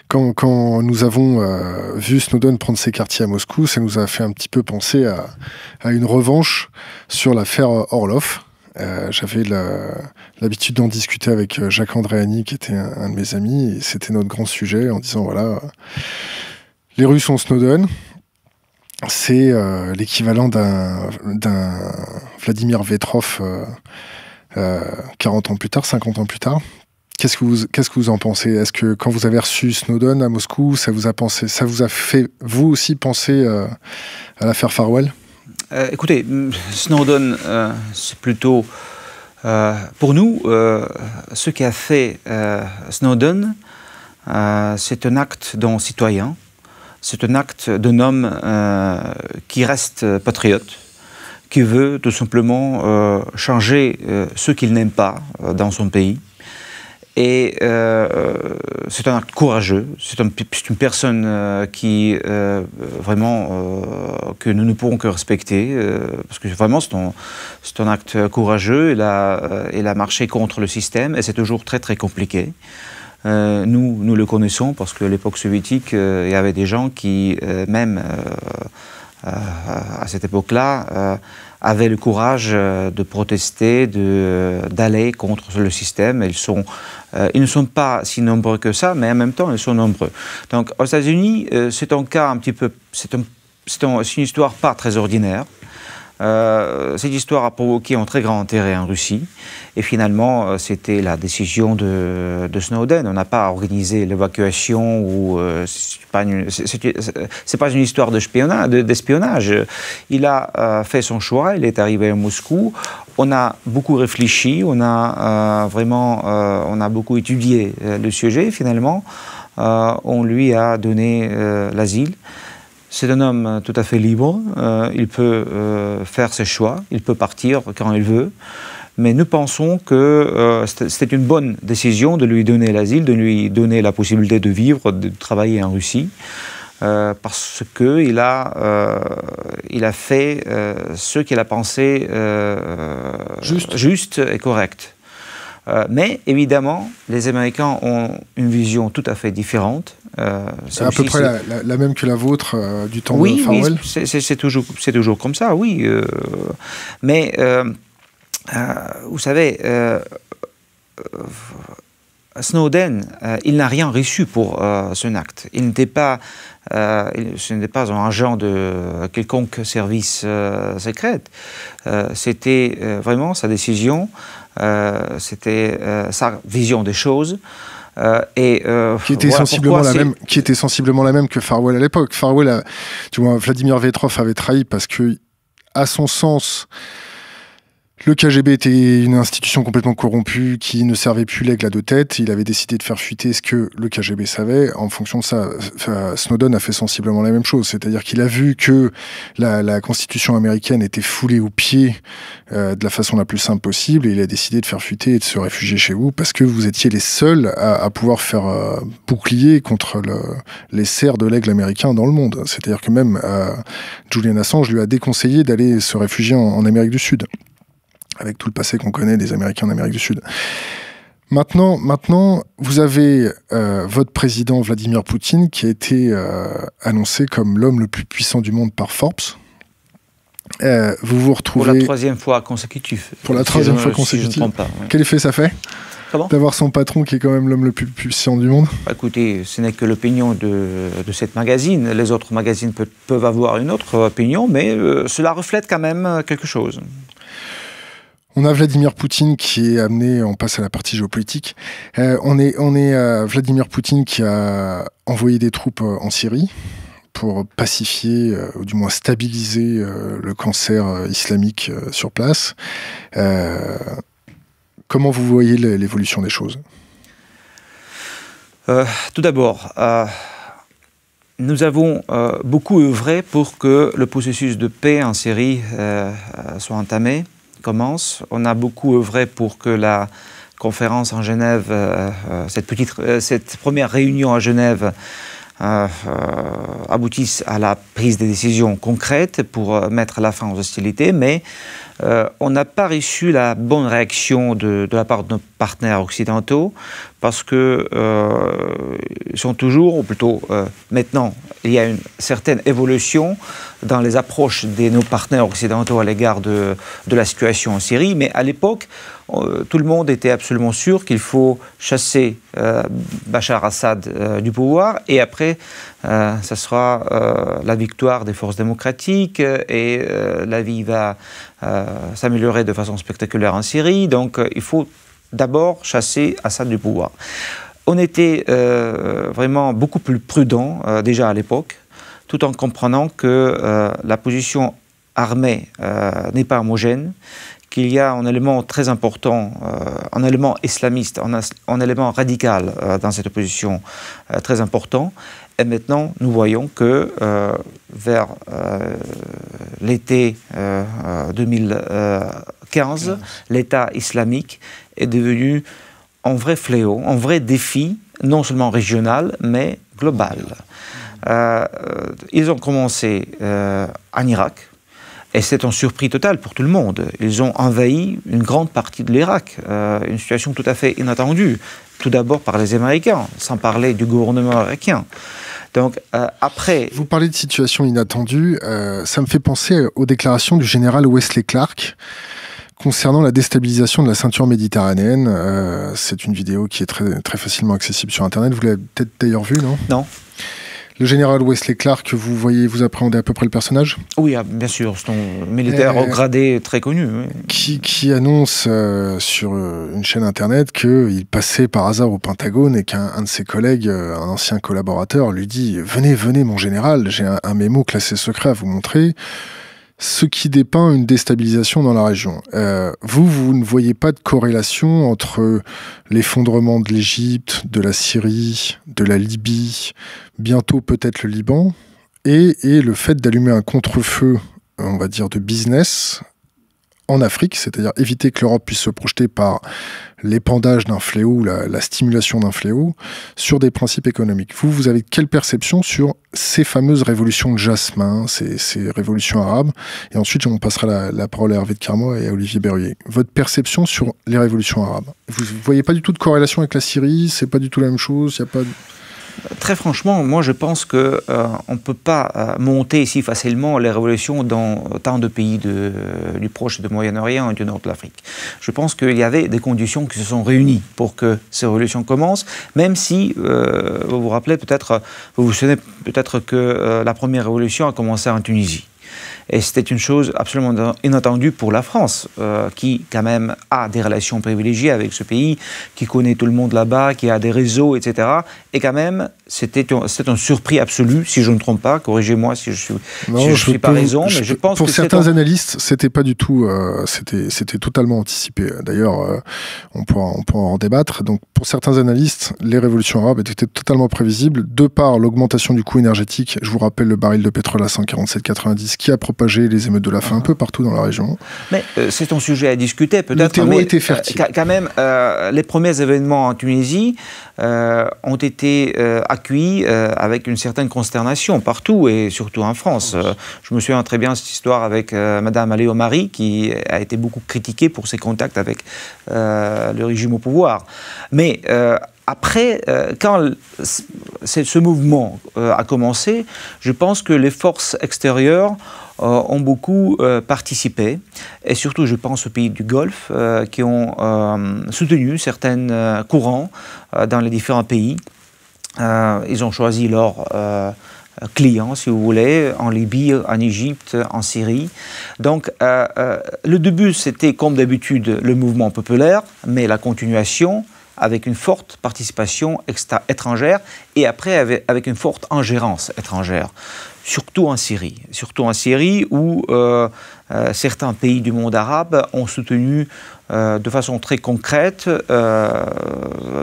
Quand, nous avons euh, vu Snowden prendre ses quartiers à Moscou, ça nous a fait un petit peu penser à, une revanche sur l'affaire Orlov. Euh, j'avais l'habitude d'en discuter avec euh, Jacques Andréani, qui était un, de mes amis, et c'était notre grand sujet en disant voilà, les Russes ont Snowden, c'est l'équivalent d'un Vladimir Vetrov 40 ans plus tard, 50 ans plus tard. Qu'est-ce que vous qu'est-ce que vous en pensez? Est-ce que quand vous avez reçu Snowden à Moscou, ça vous a pensé, ça vous a fait vous aussi penser à l'affaire Farwell? Euh, écoutez, Snowden, euh, c'est plutôt euh, pour nous ce qu'a fait Snowden, c'est un acte d'un citoyen, c'est un acte d'un homme qui reste patriote, qui veut tout simplement changer ce qu'il n'aime pas dans son pays. Et c'est un acte courageux. C'est une personne qui, vraiment, que nous ne pourrons que respecter, parce que vraiment, c'est un, acte courageux. Il a, il marché contre le système, et c'est toujours très, très compliqué. Euh, nous, nous le connaissons parce qu'à l'époque soviétique, euh, il y avait des gens qui, euh, même à cette époque-là, avaient le courage de protester, d'aller contre le système. Ils, sont, ils ne sont pas si nombreux que ça, mais en même temps, ils sont nombreux. Donc, aux États-Unis, c'est un cas un petit peu. C'est un, une histoire pas très ordinaire. Euh, cette histoire a provoqué un très grand intérêt en Russie. Et finalement, euh, c'était la décision de, Snowden. On n'a pas organisé l'évacuation ou euh, c'est pas, une histoire d'espionnage. Il a fait son choix. Il est arrivé à Moscou. On a beaucoup réfléchi. On a vraiment, on a beaucoup étudié le sujet. Finalement, on lui a donné l'asile. C'est un homme euh, tout à fait libre, euh, il peut euh, faire ses choix, il peut partir quand il veut, mais nous pensons que c'était une bonne décision de lui donner l'asile, de lui donner la possibilité de vivre, de travailler en Russie, parce qu'il a, il a fait ce qu'il a pensé juste. juste et correct. Euh, mais évidemment, les Américains ont une vision tout à fait différente. Euh, c'est à peu près la, même que la vôtre euh, du temps de Farwell Oui, c'est toujours, toujours comme ça, oui. mais, vous savez, Snowden, il n'a rien reçu pour son acte. Il n'était pas, ce n'était pas un agent de quelconque service secret. C'était vraiment sa décision euh, c'était euh, sa vision des choses. Euh, et, qui, était sensiblement la même, qui était sensiblement la même que Farwell à l'époque. Farwell, tu vois, Vladimir Vetrov avait trahi parce que, à son sens, le KGB était une institution complètement corrompue qui ne servait plus l'aigle à deux têtes. Il avait décidé de faire fuiter ce que le KGB savait. En fonction de ça, Snowden a fait sensiblement la même chose. C'est-à-dire qu'il a vu que la, constitution américaine était foulée aux pieds euh, de la façon la plus simple possible et il a décidé de faire fuiter et de se réfugier chez vous parce que vous étiez les seuls à, pouvoir faire euh, bouclier contre les serres de l'aigle américain dans le monde. C'est-à-dire que même euh, Julian Assange lui a déconseillé d'aller se réfugier en Amérique du Sud avec tout le passé qu'on connaît des Américains en Amérique du Sud. Maintenant, maintenant, vous avez euh, votre président Vladimir Poutine qui a été euh, annoncé comme l'homme le plus puissant du monde par Forbes. Euh, vous vous retrouvez pour la troisième fois consécutive. Pour la troisième fois consécutive. Quel effet ça fait D'avoir son patron qui est quand même l'homme le plus puissant du monde? Bah, Écoutez, ce n'est que l'opinion de, de, cette magazine. Les autres magazines peuvent avoir une autre opinion, mais cela reflète quand même quelque chose. On a Vladimir Poutine qui est amené, on passe à la partie géopolitique, euh, on est, on est euh, Vladimir Poutine qui a envoyé des troupes euh, en Syrie pour pacifier, ou du moins stabiliser le cancer islamique sur place. comment vous voyez l'évolution des choses? Tout d'abord, nous avons beaucoup œuvré pour que le processus de paix en Syrie soit entamé commence. On a beaucoup œuvré pour que la conférence en Genève, euh, euh, euh, cette première réunion à Genève, aboutisse à la prise des décisions concrètes pour mettre la fin aux hostilités, mais on n'a pas reçu la bonne réaction de, la part de nos partenaires occidentaux parce que sont toujours, ou plutôt maintenant, il y a une certaine évolution dans les approches de nos partenaires occidentaux à l'égard de, de, la situation en Syrie, mais à l'époque, euh, tout le monde était absolument sûr qu'il faut chasser euh, Bachar Assad euh, du pouvoir, et après, ça sera la victoire des forces démocratiques, et la vie va s'améliorer de façon spectaculaire en Syrie, donc il faut d'abord chasser Assad du pouvoir on était euh, vraiment beaucoup plus prudent euh, déjà à l'époque, tout en comprenant que euh, la position armée n'est pas homogène, qu'il y a un élément très important, un élément islamiste, un, élément radical dans cette opposition très important. Et maintenant, nous voyons que vers l'été 2015, l'État islamique est devenu un vrai fléau, un vrai défi, non seulement régional, mais global. Euh, ils ont commencé euh, en Irak, et c'est un surpris total pour tout le monde. Ils ont envahi une grande partie de l'Irak, euh, une situation tout à fait inattendue, tout d'abord par les Américains, sans parler du gouvernement irakien. Donc après... Vous parlez de situation inattendue, ça me fait penser aux déclarations du général Wesley Clark, Concernant la déstabilisation de la ceinture méditerranéenne, euh, c'est une vidéo qui est très, très facilement accessible sur Internet. Vous l'avez peut-être d'ailleurs vue, non? Non. Le général Wesley Clark, vous voyez, vous appréhendez à peu près le personnage Oui, ah, bien sûr, c'est un militaire au gradé très connu. Qui, qui, annonce euh, sur euh, une chaîne internet qu'il passait par hasard au Pentagone et qu'un de ses collègues, un ancien collaborateur, lui dit Venez, venez, mon général, j'ai un, un mémo classé secret à vous montrer ce qui dépeint une déstabilisation dans la région. Euh, vous, vous ne voyez pas de corrélation entre l'effondrement de l'Égypte, de la Syrie, de la Libye, bientôt peut-être le Liban, et, et le fait d'allumer un contre-feu, on va dire, de business en Afrique, c'est-à-dire éviter que l'Europe puisse se projeter par l'épandage d'un fléau, la, la stimulation d'un fléau, sur des principes économiques. Vous, vous avez quelle perception sur ces fameuses révolutions de jasmin, ces, ces révolutions arabes? Et ensuite, on passera la, la, parole à Hervé de Carmois et à Olivier Berruyer. Votre perception sur les révolutions arabes? Vous ne voyez pas du tout de corrélation avec la Syrie C'est pas du tout la même chose Il y a pas. Très franchement, moi je pense qu'on euh, ne peut pas euh, monter si facilement les révolutions dans tant de pays de, du Proche et du Moyen-Orient et du Nord de l'Afrique. Je pense qu'il y avait des conditions qui se sont réunies pour que ces révolutions commencent, même si, euh, vous vous rappelez peut-être, vous vous souvenez peut-être que euh, la première révolution a commencé en Tunisie. Et c'était une chose absolument inattendue pour la France, euh, qui quand même a des relations privilégiées avec ce pays, qui connaît tout le monde là-bas, qui a des réseaux, etc. Et quand même, c'était un, un, surpris absolu, si je ne me trompe pas. Corrigez-moi si je suis, non, si je, je suis pas raison, mais je pense pour que certains analystes, c'était pas du tout, euh, c'était c'était totalement anticipé. D'ailleurs, euh, on pourra on pourra en débattre. Donc, pour certains analystes, les révolutions arabes étaient totalement prévisibles de par l'augmentation du coût énergétique. Je vous rappelle le baril de pétrole à 147,90 qui a propagé les émeutes de la faim un peu partout dans la région. Mais euh, c'est un sujet à discuter peut-être. Le mais, était fertile. Euh, quand même, euh, les premiers événements en Tunisie ont été accueillis avec une certaine consternation partout et surtout en France. je me souviens très bien de cette histoire avec Madame Aléo Marie qui a été beaucoup critiquée pour ses contacts avec le régime au pouvoir. Mais après, euh, quand ce mouvement euh, a commencé, je pense que les forces extérieures ont beaucoup participé, et surtout je pense aux pays du Golfe qui ont soutenu certains courants dans les différents pays. ils ont choisi leurs clients, si vous voulez, en Libye, en Égypte, en Syrie. Donc, le début, c'était comme d'habitude le mouvement populaire, mais la continuation, avec une forte participation étrangère et après avec, une forte ingérence étrangère, surtout en Syrie. Surtout en Syrie où euh, euh, certains pays du monde arabe ont soutenu euh, de façon très concrète,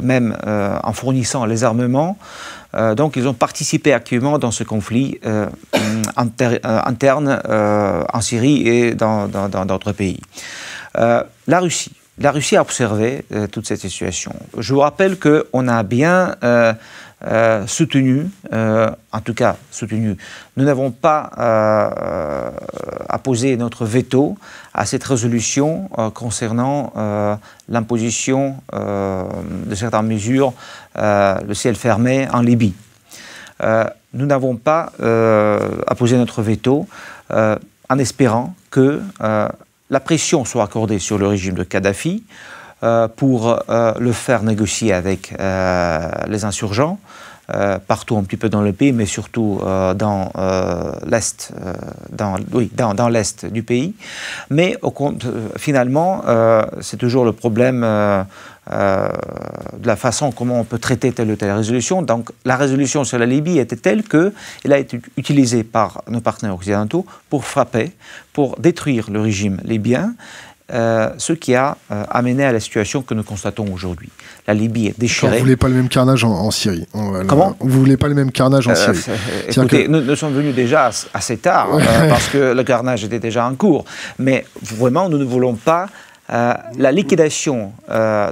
même en fournissant les armements. donc ils ont participé activement dans ce conflit inter interne en Syrie et dans d'autres pays. la Russie. La Russie a observé toute cette situation. Je vous rappelle qu'on a bien euh, soutenu, euh, en tout cas soutenu, nous n'avons pas euh, apposé notre veto à cette résolution concernant l'imposition de certaines mesures, le ciel fermé en Libye. nous n'avons pas apposé notre veto en espérant que la pression soit accordée sur le régime de Kadhafi pour euh, le faire négocier avec euh, les insurgents. partout un petit peu dans le pays, mais surtout dans l'est, dans, l'est du pays. Mais au compte, finalement, c'est toujours le problème de la façon comment on peut traiter telle ou telle résolution. Donc la résolution sur la Libye était telle qu'elle a été utilisée par nos partenaires occidentaux pour frapper, pour détruire le régime libyen euh, ce qui a euh, amené à la situation que nous constatons aujourd'hui. La Libye est déchirée. Vous ne voulez pas le même carnage en, Syrie Comment Vous ne voulez pas le même carnage en Syrie Écoutez, nous, sommes venus déjà assez tard, parce que le carnage était déjà en cours. Mais vraiment, nous ne voulons pas la liquidation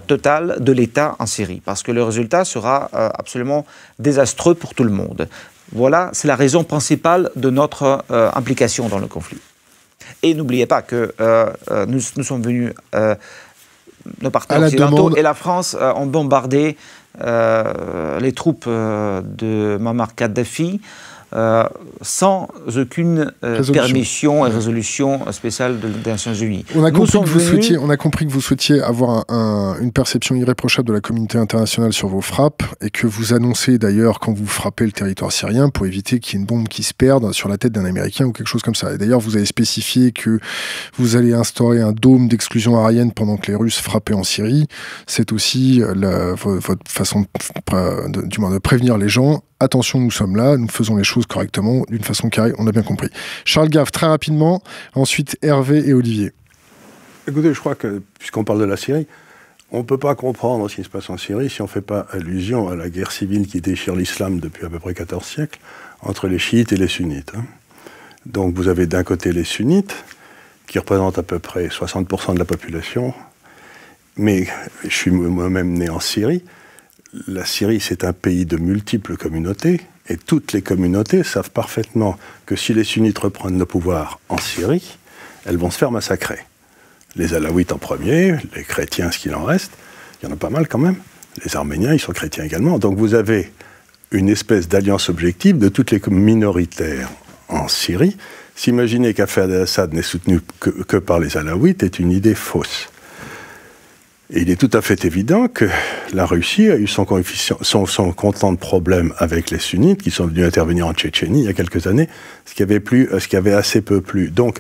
totale de l'État en Syrie, parce que le résultat sera absolument désastreux pour tout le monde. Voilà, c'est la raison principale de notre implication dans le conflit. Et n'oubliez pas que euh, euh, nous, sommes venus, euh, nos partenaires occidentaux et la France ont bombardé les troupes de Muammar Kadhafi euh, sans aucune euh, permission et résolution spéciale des Nations Unies. On a, compris que vous souhaitiez, on a compris que vous souhaitiez avoir une perception irréprochable de la communauté internationale sur vos frappes et que vous annoncez d'ailleurs quand vous frappez le territoire syrien pour éviter qu'il y ait une bombe qui se perde sur la tête d'un Américain ou quelque chose comme ça. Et d'ailleurs, vous avez spécifié que vous allez instaurer un dôme d'exclusion aérienne pendant que les Russes frappaient en Syrie. C'est aussi la, votre façon, de, du moins, de prévenir les gens attention, nous sommes là, nous faisons les choses correctement, d'une façon carrée, on a bien compris. Charles Gave, très rapidement, ensuite Hervé et Olivier. Écoutez, je crois que, puisqu'on parle de la Syrie, on ne peut pas comprendre ce qui se passe en Syrie si on ne fait pas allusion à la guerre civile qui déchire l'islam depuis à peu près 14 siècles entre les chiites et les sunnites. Hein. Donc vous avez d'un côté les sunnites, qui représentent à peu près 60% de la population, mais je suis moi-même né en Syrie, la Syrie, c'est un pays de multiples communautés, et toutes les communautés savent parfaitement que si les sunnites reprennent le pouvoir en Syrie, elles vont se faire massacrer. Les alaouites en premier, les chrétiens, ce qu'il en reste, il y en a pas mal quand même. Les arméniens, ils sont chrétiens également. Donc vous avez une espèce d'alliance objective de toutes les minoritaires en Syrie. S'imaginer qu'Affaire al-Assad n'est soutenu que par les alaouites est une idée fausse. Et il est tout à fait évident que la Russie a eu son, son, son content de problème avec les sunnites qui sont venus intervenir en Tchétchénie il y a quelques années, ce qui avait, assez peu plu. Donc,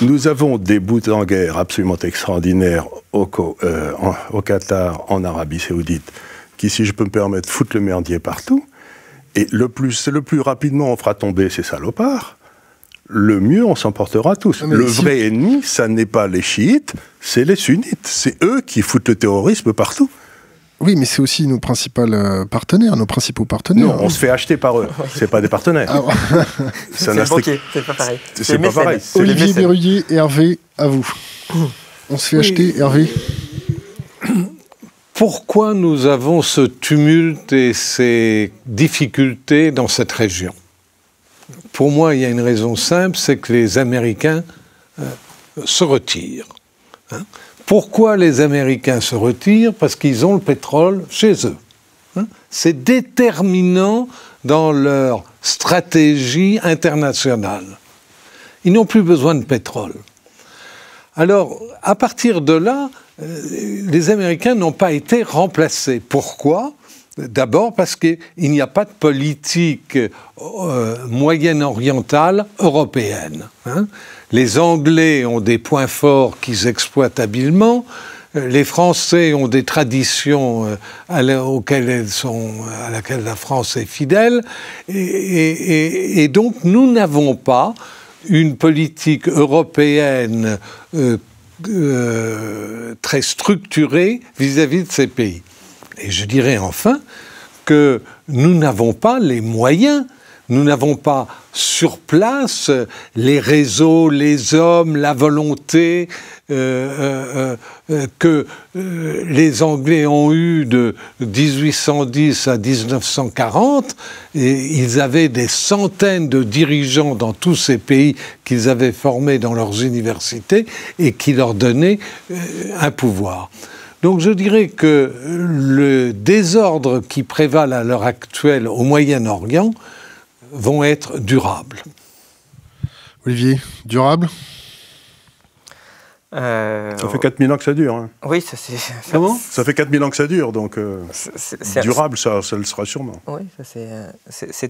nous avons des bouts en guerre absolument extraordinaires au, euh, au Qatar, en Arabie Saoudite, qui, si je peux me permettre, foutent le merdier partout. Et le plus rapidement on fera tomber ces salopards, le mieux on s'en portera tous. le vrai ennemi, ça n'est pas les chiites, c'est les sunnites. C'est eux qui foutent le terrorisme partout. Oui, mais c'est aussi nos principaux euh, partenaires, nos principaux partenaires. Non, on se fait acheter par eux. C'est pas des partenaires. Ah, c'est c'est pas pareil. C'est pas pareil. Olivier Berruyer, Hervé, à vous. On se fait acheter, Hervé Pourquoi nous avons ce tumulte et ces difficultés dans cette région? Pour moi, il y a une raison simple, c'est que les Américains euh, se retirent. Hein. Pourquoi les Américains se retirent? Parce qu'ils ont le pétrole chez eux. Hein. C'est déterminant dans leur stratégie internationale. Ils n'ont plus besoin de pétrole. Alors, à partir de là, euh, les Américains n'ont pas été remplacés. Pourquoi? D'abord parce qu'il n'y a pas de politique euh, moyenne-orientale européenne. Hein. Les Anglais ont des points forts qu'ils exploitent habilement. Euh, les Français ont des traditions euh, auxquelles sont, à laquelle la France est fidèle. Et, donc nous n'avons pas une politique européenne très structurée vis à -vis de ces pays. Et je dirais enfin que nous n'avons pas les moyens, nous n'avons pas sur place les réseaux, les hommes, la volonté euh, euh, euh, que les Anglais ont eu de 1810 à 1940. Et ils avaient des centaines de dirigeants dans tous ces pays qu'ils avaient formés dans leurs universités et qui leur donnaient un pouvoir. Donc je dirais que le désordre qui prévalent à l'heure actuelle au Moyen-Orient vont être durables. Olivier, durable? Euh, ça fait 4000 ans que ça dure. Hein. Oui, ça c'est. Comment? Ça fait 4000 ans que ça dure, donc euh, durable, ça, ça, le sera sûrement. Oui, c'est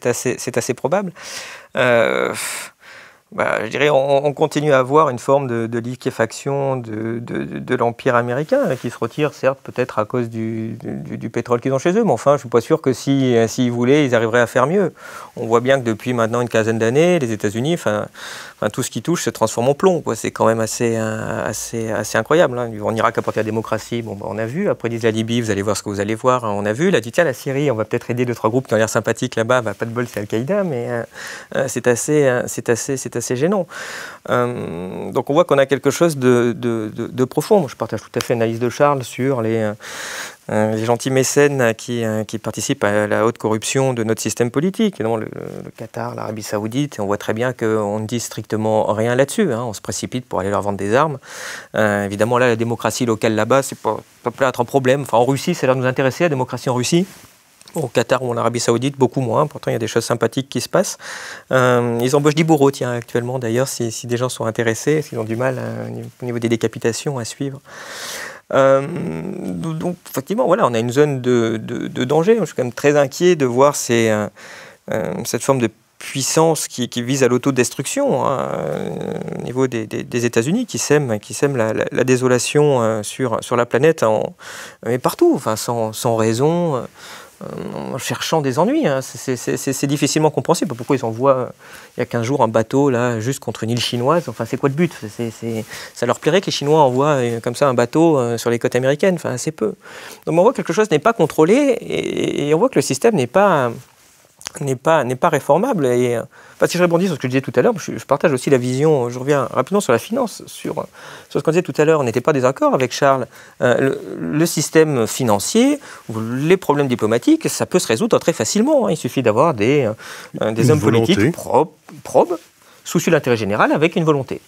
assez, assez, probable. Euh, bah, je dirais, on, continue à avoir une forme de, liquéfaction de, de, l'empire américain qui se retire, certes, peut-être à cause du, pétrole qu'ils ont chez eux, mais enfin, je ne suis pas sûr que s'ils si, voulaient, ils arriveraient à faire mieux. On voit bien que depuis maintenant une quinzaine d'années, les États-Unis, enfin, tout ce qui touche se transforme en plomb. C'est quand même assez, assez, assez incroyable. Hein. En Irak apporter la démocratie, bon, bah, on a vu. Après, ils disent la Libye, vous allez voir ce que vous allez voir. Hein. On a vu. Là, dit tiens, la Syrie, on va peut-être aider deux, trois groupes qui ont l'air sympathiques là-bas. Bah, pas de bol, c'est Al-Qaïda, mais euh, euh, c'est assez, euh, assez gênant. donc on voit qu'on a quelque chose de, profond. je partage tout à fait l'analyse de Charles sur les, les gentils mécènes qui, participent à la haute corruption de notre système politique. le, Qatar, l'Arabie Saoudite, on voit très bien qu'on ne dit strictement rien là-dessus. Hein. On se précipite pour aller leur vendre des armes. évidemment, là, la démocratie locale là-bas, c'est pas, pas être un problème. Enfin, en Russie, a l'air de nous intéresser, la démocratie en Russie au Qatar ou en Arabie Saoudite, beaucoup moins. Pourtant, il y a des choses sympathiques qui se passent. Euh, ils embauchent des bourreaux, tiens, actuellement, d'ailleurs, si, des gens sont intéressés, s'ils ont du mal euh, au niveau des décapitations à suivre. Euh, donc, effectivement, voilà, on a une zone de, danger. Je suis quand même très inquiet de voir cette forme de puissance qui, vise à l'autodestruction hein, au niveau des, États-Unis, qui sèment, qui sème la, désolation sur, la planète, en, mais partout, sans raison en cherchant des ennuis. Hein. C'est difficilement compréhensible. Pourquoi ils envoient, il y a 15 jours, un bateau là, juste contre une île chinoise? Enfin, c'est quoi le but? Ça leur plairait que les Chinois envoient euh, comme ça un bateau euh, sur les côtes américaines? Enfin, assez peu. Donc on voit que quelque chose n'est pas contrôlé et, on voit que le système n'est pas pas, pas réformable. Euh, si je rebondis sur ce que je disais tout à l'heure, je, partage aussi la vision, je reviens rapidement sur la finance, sur, sur ce qu'on disait tout à l'heure, on n'était pas désaccord avec Charles. Euh, le, système financier, les problèmes diplomatiques, ça peut se résoudre très facilement. Hein. Il suffit d'avoir des, euh, des hommes politiques probes, soucieux de l'intérêt général, avec une volonté.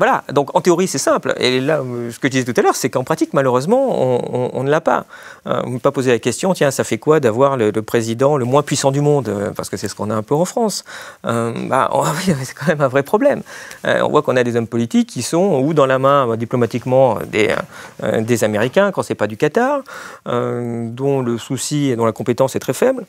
Voilà, donc en théorie c'est simple. Et là, ce que je disais tout à l'heure, c'est qu'en pratique, malheureusement, on, ne l'a pas. Euh, on ne peut pas poser la question, tiens, ça fait quoi d'avoir le, président le moins puissant du monde euh, Parce que c'est ce qu'on a un peu en France. Euh, bah, c'est quand même un vrai problème. on voit qu'on a des hommes politiques qui sont ou dans la main bah, diplomatiquement des, des Américains, quand c'est pas du Qatar, dont le souci et dont la compétence est très faible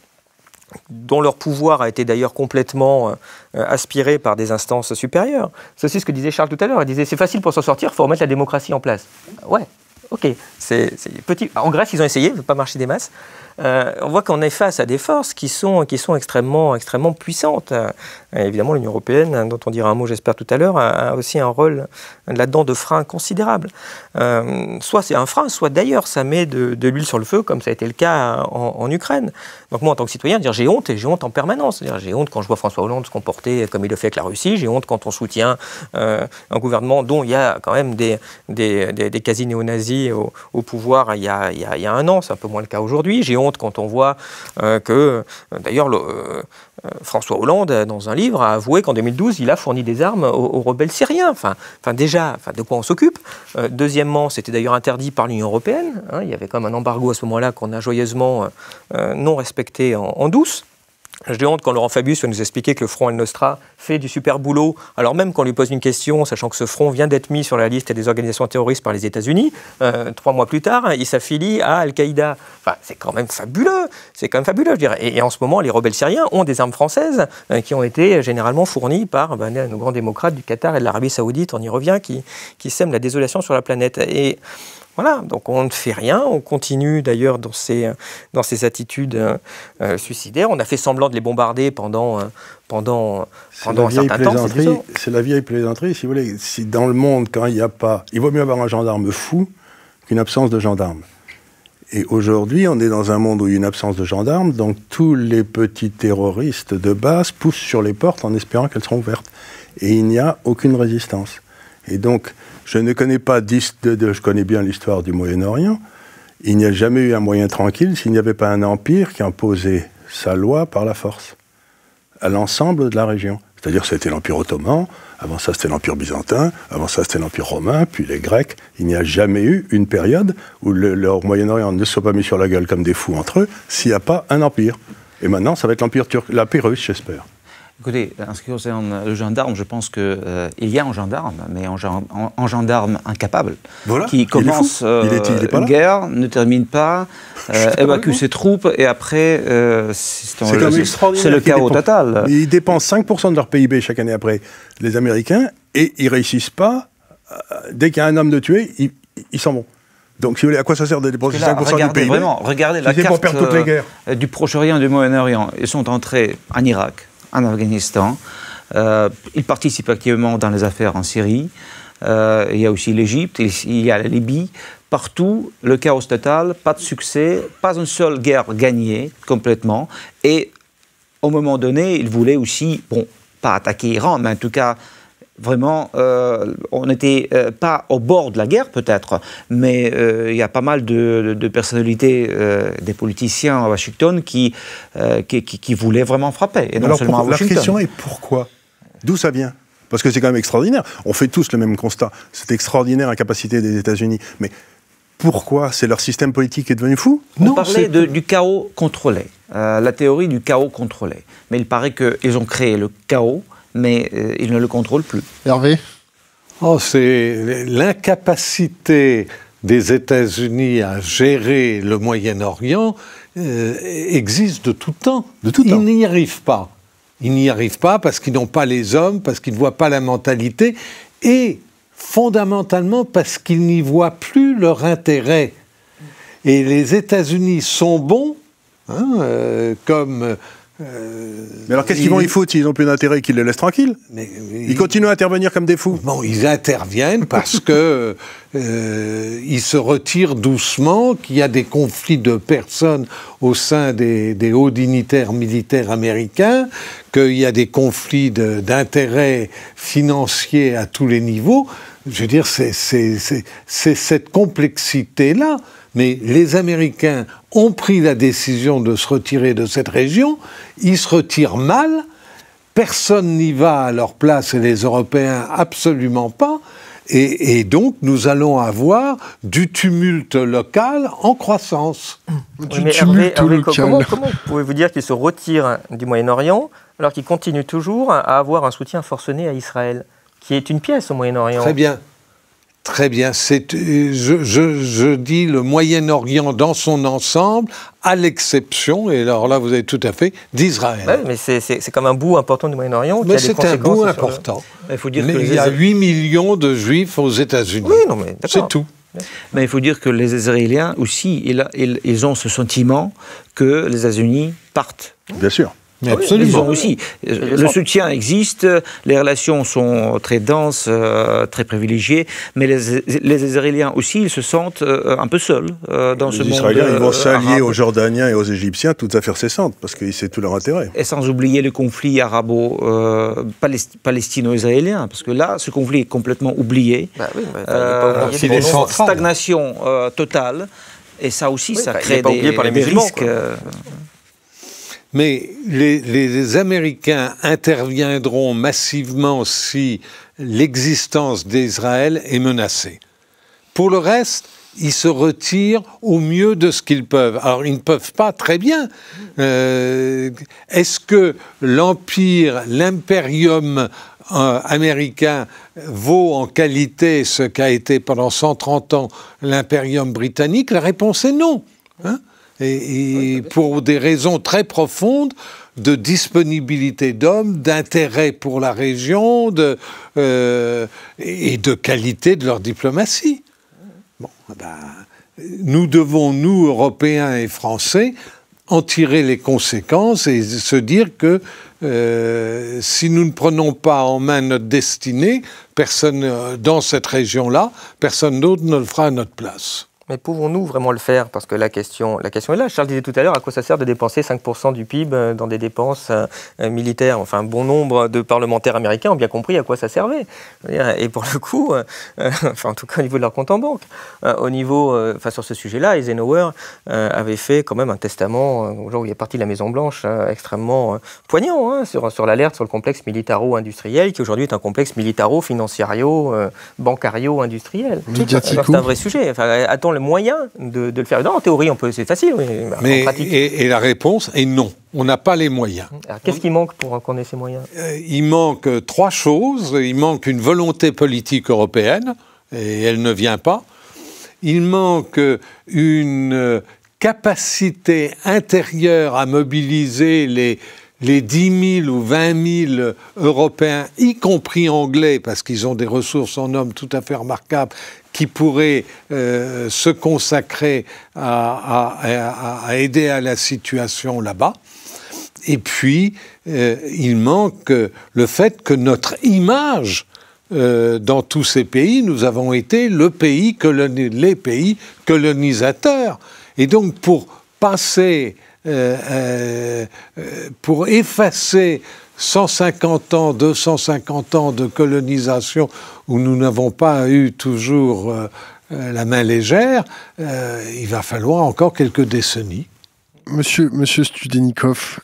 dont leur pouvoir a été d'ailleurs complètement euh, aspiré par des instances supérieures. C'est aussi ce que disait Charles tout à l'heure. Il disait c'est facile pour s'en sortir, il faut remettre la démocratie en place. Ouais, ok. C'est, petit. En Grèce, ils ont essayé, ça ne pas marcher des masses. Euh, on voit qu'on est face à des forces qui sont, qui sont extrêmement, extrêmement puissantes. Euh, évidemment, l'Union européenne, hein, dont on dira un mot, j'espère, tout à l'heure, a, aussi un rôle là-dedans de frein considérable. Euh, soit c'est un frein, soit d'ailleurs ça met de, l'huile sur le feu, comme ça a été le cas en, Ukraine. Donc moi, en tant que citoyen, j'ai honte et j'ai honte en permanence. J'ai honte quand je vois François Hollande se comporter comme il le fait avec la Russie. J'ai honte quand on soutient un gouvernement dont il y a quand même des, des, des, quasi-néo-nazis au, pouvoir il y, a, il y a un an. C'est un peu moins le cas aujourd'hui. Quand on voit euh, que, euh, d'ailleurs, euh, François Hollande, dans un livre, a avoué qu'en 2012, il a fourni des armes aux, rebelles syriens. Enfin, déjà, enfin, de quoi on s'occupe Deuxièmement, c'était d'ailleurs interdit par l'Union européenne. Hein. il y avait comme un embargo à ce moment-là qu'on a joyeusement non respecté en douce. J'ai honte quand Laurent Fabius va nous expliquer que le Front El Nostra fait du super boulot, alors même qu'on lui pose une question, sachant que ce front vient d'être mis sur la liste des organisations terroristes par les États-Unis, euh, trois mois plus tard, il s'affilie à Al-Qaïda. C'est quand même fabuleux, c'est quand fabuleux, je dirais. Et, en ce moment, les rebelles syriens ont des armes françaises euh, qui ont été généralement fournies par ben, nos grands démocrates du Qatar et de l'Arabie Saoudite, on y revient, qui, sèment la désolation sur la planète. Voilà, donc on ne fait rien, on continue d'ailleurs dans ces, dans ces attitudes euh, euh, suicidaires. On a fait semblant de les bombarder pendant, euh, pendant, pendant un certain temps. C'est la vieille plaisanterie, si vous voulez. Si dans le monde, quand il n'y a pas... Il vaut mieux avoir un gendarme fou qu'une absence de gendarme. Et aujourd'hui, on est dans un monde où il y a une absence de gendarmes, donc tous les petits terroristes de base poussent sur les portes en espérant qu'elles seront ouvertes. Et il n'y a aucune résistance. Et donc, je ne connais pas, de, je connais bien l'histoire du Moyen-Orient. Il n'y a jamais eu un moyen tranquille s'il n'y avait pas un empire qui imposait sa loi par la force à l'ensemble de la région. C'est-à-dire c'était l'Empire ottoman, avant ça c'était l'Empire byzantin, avant ça c'était l'Empire romain, puis les Grecs. Il n'y a jamais eu une période où le, Moyen-Orient ne soit pas mis sur la gueule comme des fous entre eux s'il n'y a pas un empire. Et maintenant, ça va être l'Empire turc, l'Empire russe, j'espère. Écoutez, en ce qui concerne le gendarme, je pense qu'il euh, y a un gendarme, mais un, gendarme incapable, qui commence euh, une guerre, ne termine pas, euh, évacue ses troupes, et après, c'est le chaos total. Ils dépensent 5% de leur PIB chaque année après, les Américains, et ils réussissent pas. dès qu'il y a un homme de tué, ils, s'en vont. Donc, si vous voulez, à quoi ça sert de dépenser 5% du PIB Vraiment, regardez la carte du Proche-Orient et du Moyen-Orient. Ils sont entrés en Irak, en Afghanistan. Euh, il participe activement dans les affaires en Syrie. Euh, il y a aussi l'Égypte, il y a la Libye. Partout, le chaos total, pas de succès, pas une seule guerre gagnée complètement. Et au moment donné, il voulait aussi, bon, pas attaquer Iran, mais en tout cas vraiment, euh, on n'était euh, pas au bord de la guerre peut-être, mais euh, il y a pas mal de, personnalités, des politiciens à Washington qui, qui, voulaient vraiment frapper. Et non seulement La question est pourquoi? D'où ça vient? Parce que c'est quand même extraordinaire. On fait tous le même constat. C'est extraordinaire la capacité des États-Unis. Mais pourquoi C'est leur système politique qui est devenu fou? On parlait du chaos contrôlé, la théorie du chaos contrôlé. Mais il paraît qu'ils ont créé le chaos mais euh, il ne le contrôle plus. Hervé? Oh, C'est l'incapacité des États-Unis à gérer le Moyen-Orient euh, existe de tout temps. De tout Ils n'y arrivent pas. Ils n'y arrivent pas parce qu'ils n'ont pas les hommes, parce qu'ils ne voient pas la mentalité, et fondamentalement parce qu'ils n'y voient plus leur intérêt. Et les États-Unis sont bons, hein, euh, comme euh, mais alors qu'est-ce qu'ils vont y foutre s'ils n'ont plus d'intérêt qu'ils les laissent tranquilles? Ils, continuent à intervenir comme des fous? Bon, ils interviennent parce que euh, ils se retirent doucement, qu'il y a des conflits de personnes au sein des, hauts dignitaires militaires américains, qu'il y a des conflits d'intérêts financiers à tous les niveaux. Je veux dire, c'est cette complexité-là. Mais les Américains ont pris la décision de se retirer de cette région, ils se retirent mal, personne n'y va à leur place et les Européens absolument pas. Et, donc, nous allons avoir du tumulte local en croissance. Du tumulte local. Comment, comment pouvez-vous dire qu'ils se retirent du Moyen-Orient alors qu'ils continuent toujours à avoir un soutien forcené à Israël, qui est une pièce au Moyen-Orient? Très bien. Très bien. je, dis le Moyen-Orient dans son ensemble, à l'exception, et alors là vous avez tout à fait, d'Israël. Oui, mais c'est comme un bout important du Moyen-Orient. Mais c'est un bout important. Il, faut dire il y a 8 millions de juifs aux États-Unis. Oui, non, mais C'est tout. Mais il faut dire que les Israéliens aussi, ils, ils ont ce sentiment que les États-Unis partent. Bien sûr. Mais absolument. aussi. Le soutien existe, les relations sont très denses, euh, très privilégiées, mais les, les, Israéliens aussi, ils se sentent euh, un peu seuls euh, dans ce monde. Les Israéliens, ils vont s'allier aux Jordaniens et aux Égyptiens, toutes affaires cessantes, parce que c'est tout leur intérêt. Et sans oublier le conflit arabo-palestino-israélien, parce que là, ce conflit est complètement oublié. Bah oui, bah, c'est une stagnation totale. Et ça aussi, ça bah, crée des, des risques. Mais les, Américains interviendront massivement si l'existence d'Israël est menacée. Pour le reste, ils se retirent au mieux de ce qu'ils peuvent. Alors, ils ne peuvent pas très bien. Euh, est-ce que l'empire, l'impérium euh, américain vaut en qualité ce qu'a été pendant 130 ans l'impérium britannique? La réponse est non. Hein et, pour des raisons très profondes de disponibilité d'hommes, d'intérêt pour la région de, euh, et de qualité de leur diplomatie. Bon, eh ben, nous devons, nous, Européens et Français, en tirer les conséquences et se dire que euh, si nous ne prenons pas en main notre destinée, personne euh, dans cette région-là, personne d'autre ne le fera à notre place. Mais pouvons-nous vraiment le faire? Parce que la question, la question est là. Charles disait tout à l'heure, à quoi ça sert de dépenser 5% du PIB euh, dans des dépenses euh, euh, militaires? Enfin, bon nombre de parlementaires américains ont bien compris à quoi ça servait. Et pour le coup, enfin, en tout cas au niveau de leur compte en banque, au niveau, enfin, sur ce sujet-là, Eisenhower avait fait quand même un testament, au jour où il est parti de la Maison-Blanche, extrêmement poignant hein, sur, sur l'alerte sur le complexe militaro-industriel, qui aujourd'hui est un complexe militaro-financiario-bancario-industriel. C'est un vrai sujet. Enfin, attends le moyen de, le faire. Non, en théorie, on peut, c'est facile, mais, en pratique. Et, la réponse est non. on n'a pas les moyens. Qu'est-ce qui manque pour qu'on ait ces moyens? Euh, Il manque trois choses. Il manque une volonté politique européenne, et elle ne vient pas. Il manque une capacité intérieure à mobiliser les, les 10 000 ou 20 000 Européens, y compris anglais, parce qu'ils ont des ressources en hommes tout à fait remarquables, qui pourraient euh, se consacrer à, aider à la situation là-bas. Et puis, euh, il manque le fait que notre image euh, dans tous ces pays, nous avons été le pays les pays colonisateurs. Et donc, pour passer, pour effacer 150 ans, 250 ans de colonisation où nous n'avons pas eu toujours la main légère, il va falloir encore quelques décennies. Monsieur, Monsieur Studenikov,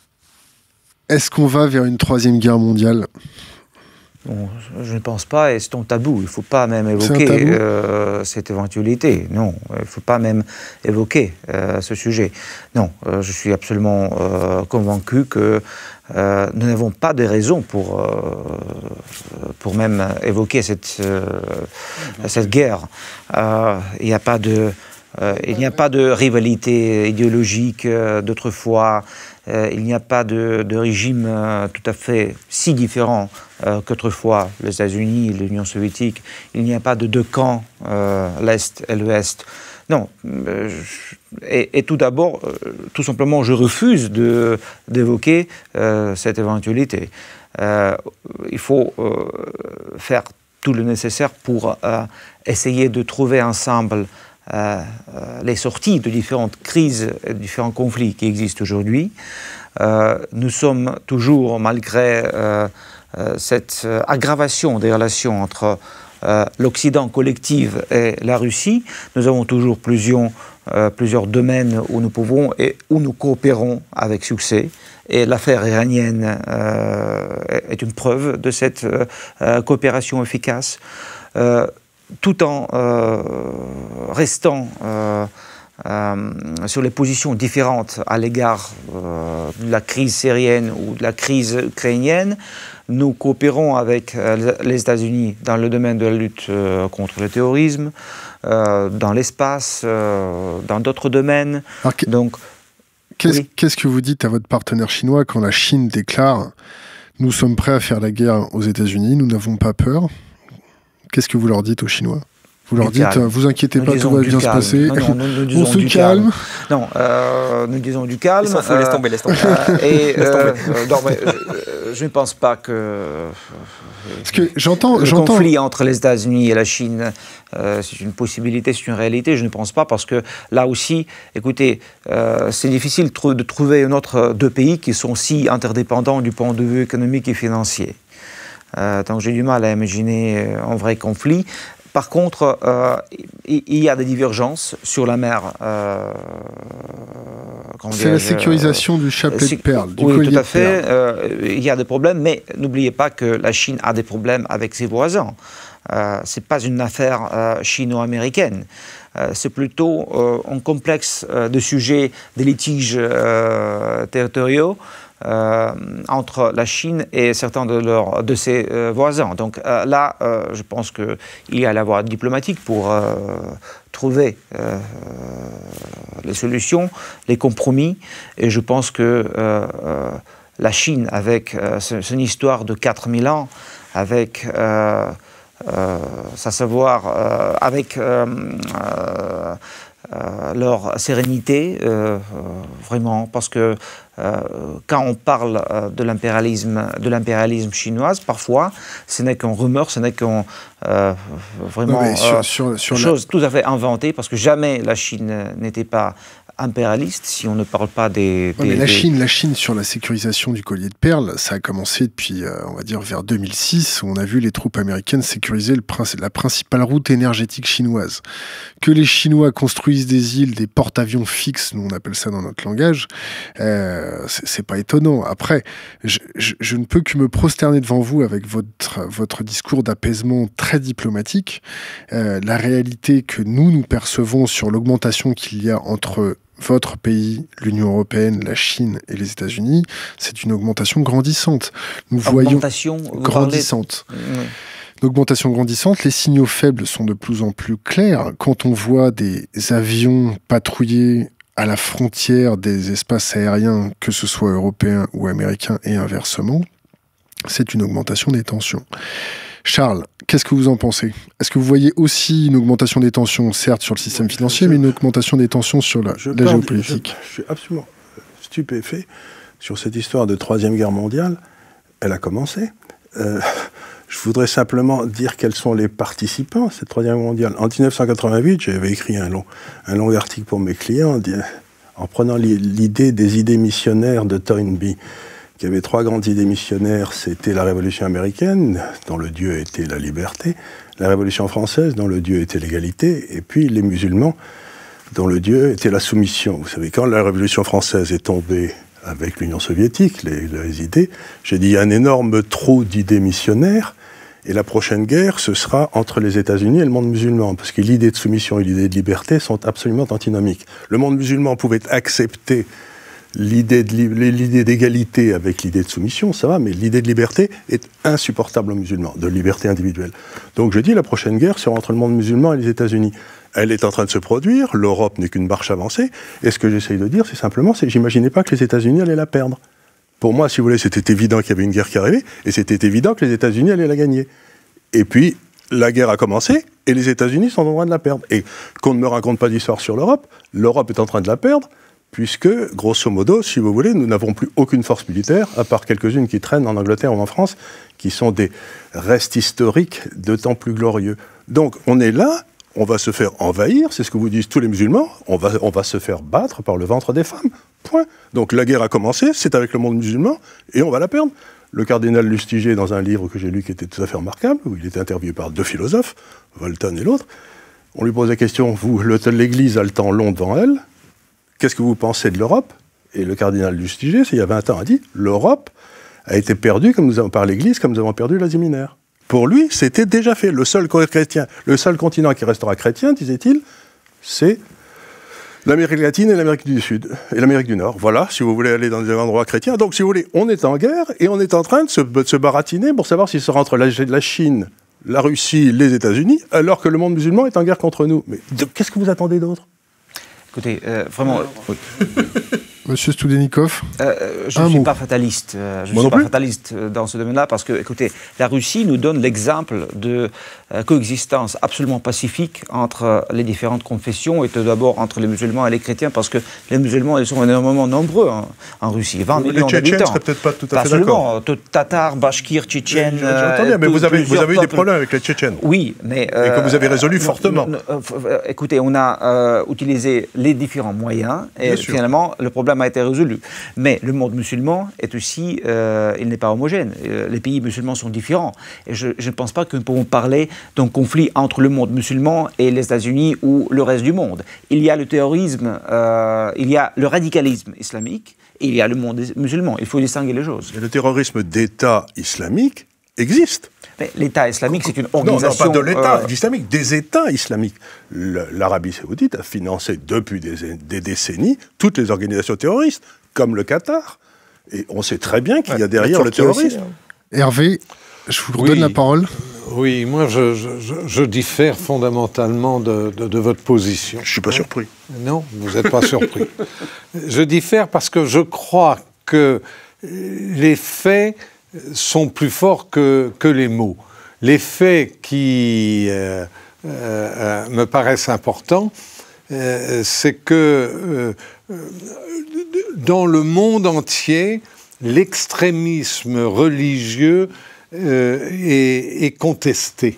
est-ce qu'on va vers une troisième guerre mondiale? Je ne pense pas, et c'est un tabou. Il ne faut pas même évoquer euh, cette éventualité. Non, il ne faut pas même évoquer euh, ce sujet. Non, euh, je suis absolument convaincu que nous n'avons pas de raison pour, pour même évoquer cette, cette guerre. Il n'y a pas de... il n'y a pas de rivalité idéologique d'autrefois. Euh, il n'y a pas de, régime euh, tout à fait si différent euh, qu'autrefois les États-Unis l'Union soviétique. Il n'y a pas de deux camps, l'Est et l'Ouest. Non. Et, tout d'abord, tout simplement, je refuse d'évoquer cette éventualité. il faut faire tout le nécessaire pour essayer de trouver ensemble euh, euh, les sorties de différentes crises et de différents conflits qui existent aujourd'hui. Euh, nous sommes toujours, malgré cette aggravation des relations entre l'Occident collectif et la Russie, nous avons toujours plusieurs domaines où nous pouvons et où nous coopérons avec succès. Et l'affaire iranienne est une preuve de cette coopération efficace tout en euh, restant euh, euh, sur les positions différentes à l'égard de la crise syrienne ou de la crise ukrainienne, nous coopérons avec les États-Unis dans le domaine de la lutte contre le terrorisme, dans l'espace, dans d'autres domaines. Donc, qu'est-ce que vous dites à votre partenaire chinois quand la Chine déclare Nous sommes prêts à faire la guerre aux États-Unis, nous n'avons pas peur? Qu'est-ce que vous leur dites aux Chinois? Vous leur dites, euh, vous inquiétez pas, tout va bien se passer. Non, nous, On se calme. Non, euh, nous disons du calme. Faut, laisse tomber, laisse tomber. Euh, et je ne pense pas que. Parce que j'entends, le conflit entre les États-Unis et la Chine, c'est une possibilité, c'est une réalité. Je ne pense pas parce que là aussi, écoutez, c'est difficile de trouver un autre deux pays qui sont si interdépendants du point de vue économique et financier. Euh, donc j'ai du mal à imaginer euh, un vrai conflit. Par contre, euh, il y a des divergences sur la mer. c'est la sécurisation du chapelet de perles, du oui, tout à fait. il y a des problèmes, mais n'oubliez pas que la Chine a des problèmes avec ses voisins. Euh, ce n'est pas une affaire chino-américaine. c'est plutôt un complexe de sujets, de litiges territoriaux entre la Chine et certains de, leurs, de ses euh, voisins. Donc euh, là, je pense qu'il y a la voie diplomatique pour trouver les solutions, les compromis. Et je pense que la Chine, avec son histoire de 4000 ans, avec sa savoir, avec leur sérénité, vraiment, parce que euh, quand on parle euh, de l'impérialisme, de l'impérialisme chinoise, parfois, ce n'est qu'un rumeur, ce n'est qu'un euh, vraiment chose tout à fait inventée, parce que jamais la Chine n'était pas impérialiste, si on ne parle pas des... la, Chine, la Chine, sur la sécurisation du collier de perles, ça a commencé depuis, euh, on va dire, vers 2006, où on a vu les troupes américaines sécuriser le, la principale route énergétique chinoise. Que les Chinois construisent des îles, des porte-avions fixes, nous on appelle ça dans notre langage, euh, c'est pas étonnant. Après, je, je, ne peux que me prosterner devant vous avec votre, votre discours d'apaisement très diplomatique. Euh, la réalité que nous, nous percevons sur l'augmentation qu'il y a entre votre pays, l'Union européenne, la Chine et les États-Unis, c'est une augmentation grandissante. Nous augmentation, voyons grandissante. Une augmentation grandissante, les signaux faibles sont de plus en plus clairs. Quand on voit des avions patrouiller à la frontière des espaces aériens, que ce soit européens ou américains, et inversement, c'est une augmentation des tensions. Charles, qu'est-ce que vous en pensez? Est-ce que vous voyez aussi une augmentation des tensions, certes sur le système financier, mais une augmentation des tensions sur la, géopolitique? je, suis absolument stupéfait sur cette histoire de Troisième Guerre mondiale. Elle a commencé. Euh, je voudrais simplement dire quels sont les participants à cette Troisième Guerre mondiale. En 1988, j'avais écrit un long, un long article pour mes clients en prenant l'idée des idées missionnaires de Toynbee qui avait trois grandes idées missionnaires. C'était la Révolution américaine, dont le Dieu était la liberté, la Révolution française, dont le Dieu était l'égalité, et puis les musulmans, dont le Dieu était la soumission. Vous savez, quand la Révolution française est tombée avec l'Union soviétique, les, les idées, j'ai dit il y a un énorme trou d'idées missionnaires, et la prochaine guerre, ce sera entre les États-Unis et le monde musulman, parce que l'idée de soumission et l'idée de liberté sont absolument antinomiques. Le monde musulman pouvait accepter l'idée d'égalité avec l'idée de soumission, ça va, mais l'idée de liberté est insupportable aux musulmans, de liberté individuelle. Donc je dis, la prochaine guerre sera entre le monde musulman et les États-Unis. Elle est en train de se produire, l'Europe n'est qu'une marche avancée, et ce que j'essaye de dire, c'est simplement, c'est j'imaginais pas que les États-Unis allaient la perdre. Pour moi, si vous voulez, c'était évident qu'il y avait une guerre qui arrivait, et c'était évident que les États-Unis allaient la gagner. Et puis, la guerre a commencé, et les États-Unis sont en train de la perdre. Et qu'on ne me raconte pas d'histoire sur l'Europe, l'Europe est en train de la perdre, puisque, grosso modo, si vous voulez, nous n'avons plus aucune force militaire, à part quelques-unes qui traînent en Angleterre ou en France, qui sont des restes historiques de temps plus glorieux. Donc on est là, on va se faire envahir, c'est ce que vous disent tous les musulmans, on va, se faire battre par le ventre des femmes. Point. Donc la guerre a commencé, c'est avec le monde musulman, et on va la perdre. Le cardinal Lustiger, dans un livre que j'ai lu qui était tout à fait remarquable, où il était interviewé par deux philosophes, Volton et l'autre, on lui pose la question, vous, l'Église a le temps long devant elle, Qu'est-ce que vous pensez de l'Europe? Et le cardinal Lustiger, il y a 20 ans, a dit l'Europe a été perdue comme nous avons, par l'Église comme nous avons perdu l'Asie mineure. Pour lui, c'était déjà fait. Le seul chrétien, le seul continent qui restera chrétien, disait-il, c'est l'Amérique latine et l'Amérique du Sud et l'Amérique du Nord. Voilà, si vous voulez aller dans des endroits chrétiens. Donc, si vous voulez, on est en guerre et on est en train de se, baratiner pour savoir si sera entre la, la Chine, la Russie, les États-Unis, alors que le monde musulman est en guerre contre nous. Mais qu'est-ce que vous attendez d'autre? Écoutez, euh, vraiment. Monsieur Studenikov euh, Je ne suis pas fataliste. Euh, je ne suis pas fataliste dans ce domaine-là parce que, écoutez, la Russie nous donne l'exemple de coexistence absolument pacifique entre les différentes confessions et tout d'abord entre les musulmans et les chrétiens parce que les musulmans, ils sont énormément nombreux en, Russie. 20 les millions d'habitants. Les Tchétchènes peut-être pas tout à fait d'accord. Tatars, Bashkirs, Tchétchènes. J'entends bien, mais vous avez, vous avez eu des problèmes avec les Tchétchènes. Oui, mais. et que vous avez résolu fortement. écoutez, on a utilisé les différents moyens et finalement, le problème a été résolu. Mais le monde musulman est aussi, euh, il n'est pas homogène. Euh, les pays musulmans sont différents. Et je, ne pense pas que nous pouvons parler d'un conflit entre le monde musulman et les États-Unis ou le reste du monde. Il y a le terrorisme, euh, il y a le radicalisme islamique, et il y a le monde musulman. Il faut distinguer les choses. Et le terrorisme d'État islamique existe. L'État islamique, c'est une organisation. Non, pas de l'État euh, islamique, des États islamiques. L'Arabie saoudite a financé depuis des, décennies toutes les organisations terroristes, comme le Qatar. Et on sait très bien qu'il y a derrière le terrorisme. Hein. Hervé, je vous redonne la parole. Oui, moi je, diffère fondamentalement de, de, votre position. Je ne suis pas surpris. Non, vous n'êtes pas surpris. Je diffère parce que je crois que les faits sont plus forts que, les mots. Les faits qui euh, euh, me paraissent importants, euh, c'est que dans le monde entier, l'extrémisme religieux est, est, contesté.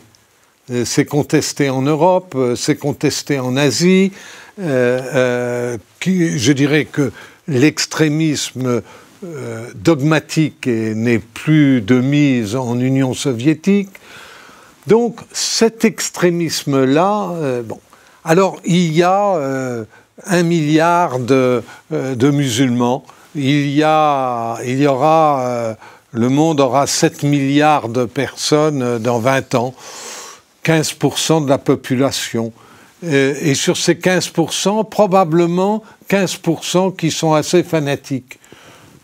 C'est contesté en Europe, c'est contesté en Asie. Je dirais que l'extrémisme euh, dogmatique et n'est plus de mise en Union soviétique. Donc cet extrémisme-là, euh, bon. Alors il y a euh, un milliard de, musulmans, il y, a, il y aura, le monde aura 7 milliards de personnes dans 20 ans, 15% de la population. et sur ces 15%, probablement 15% qui sont assez fanatiques.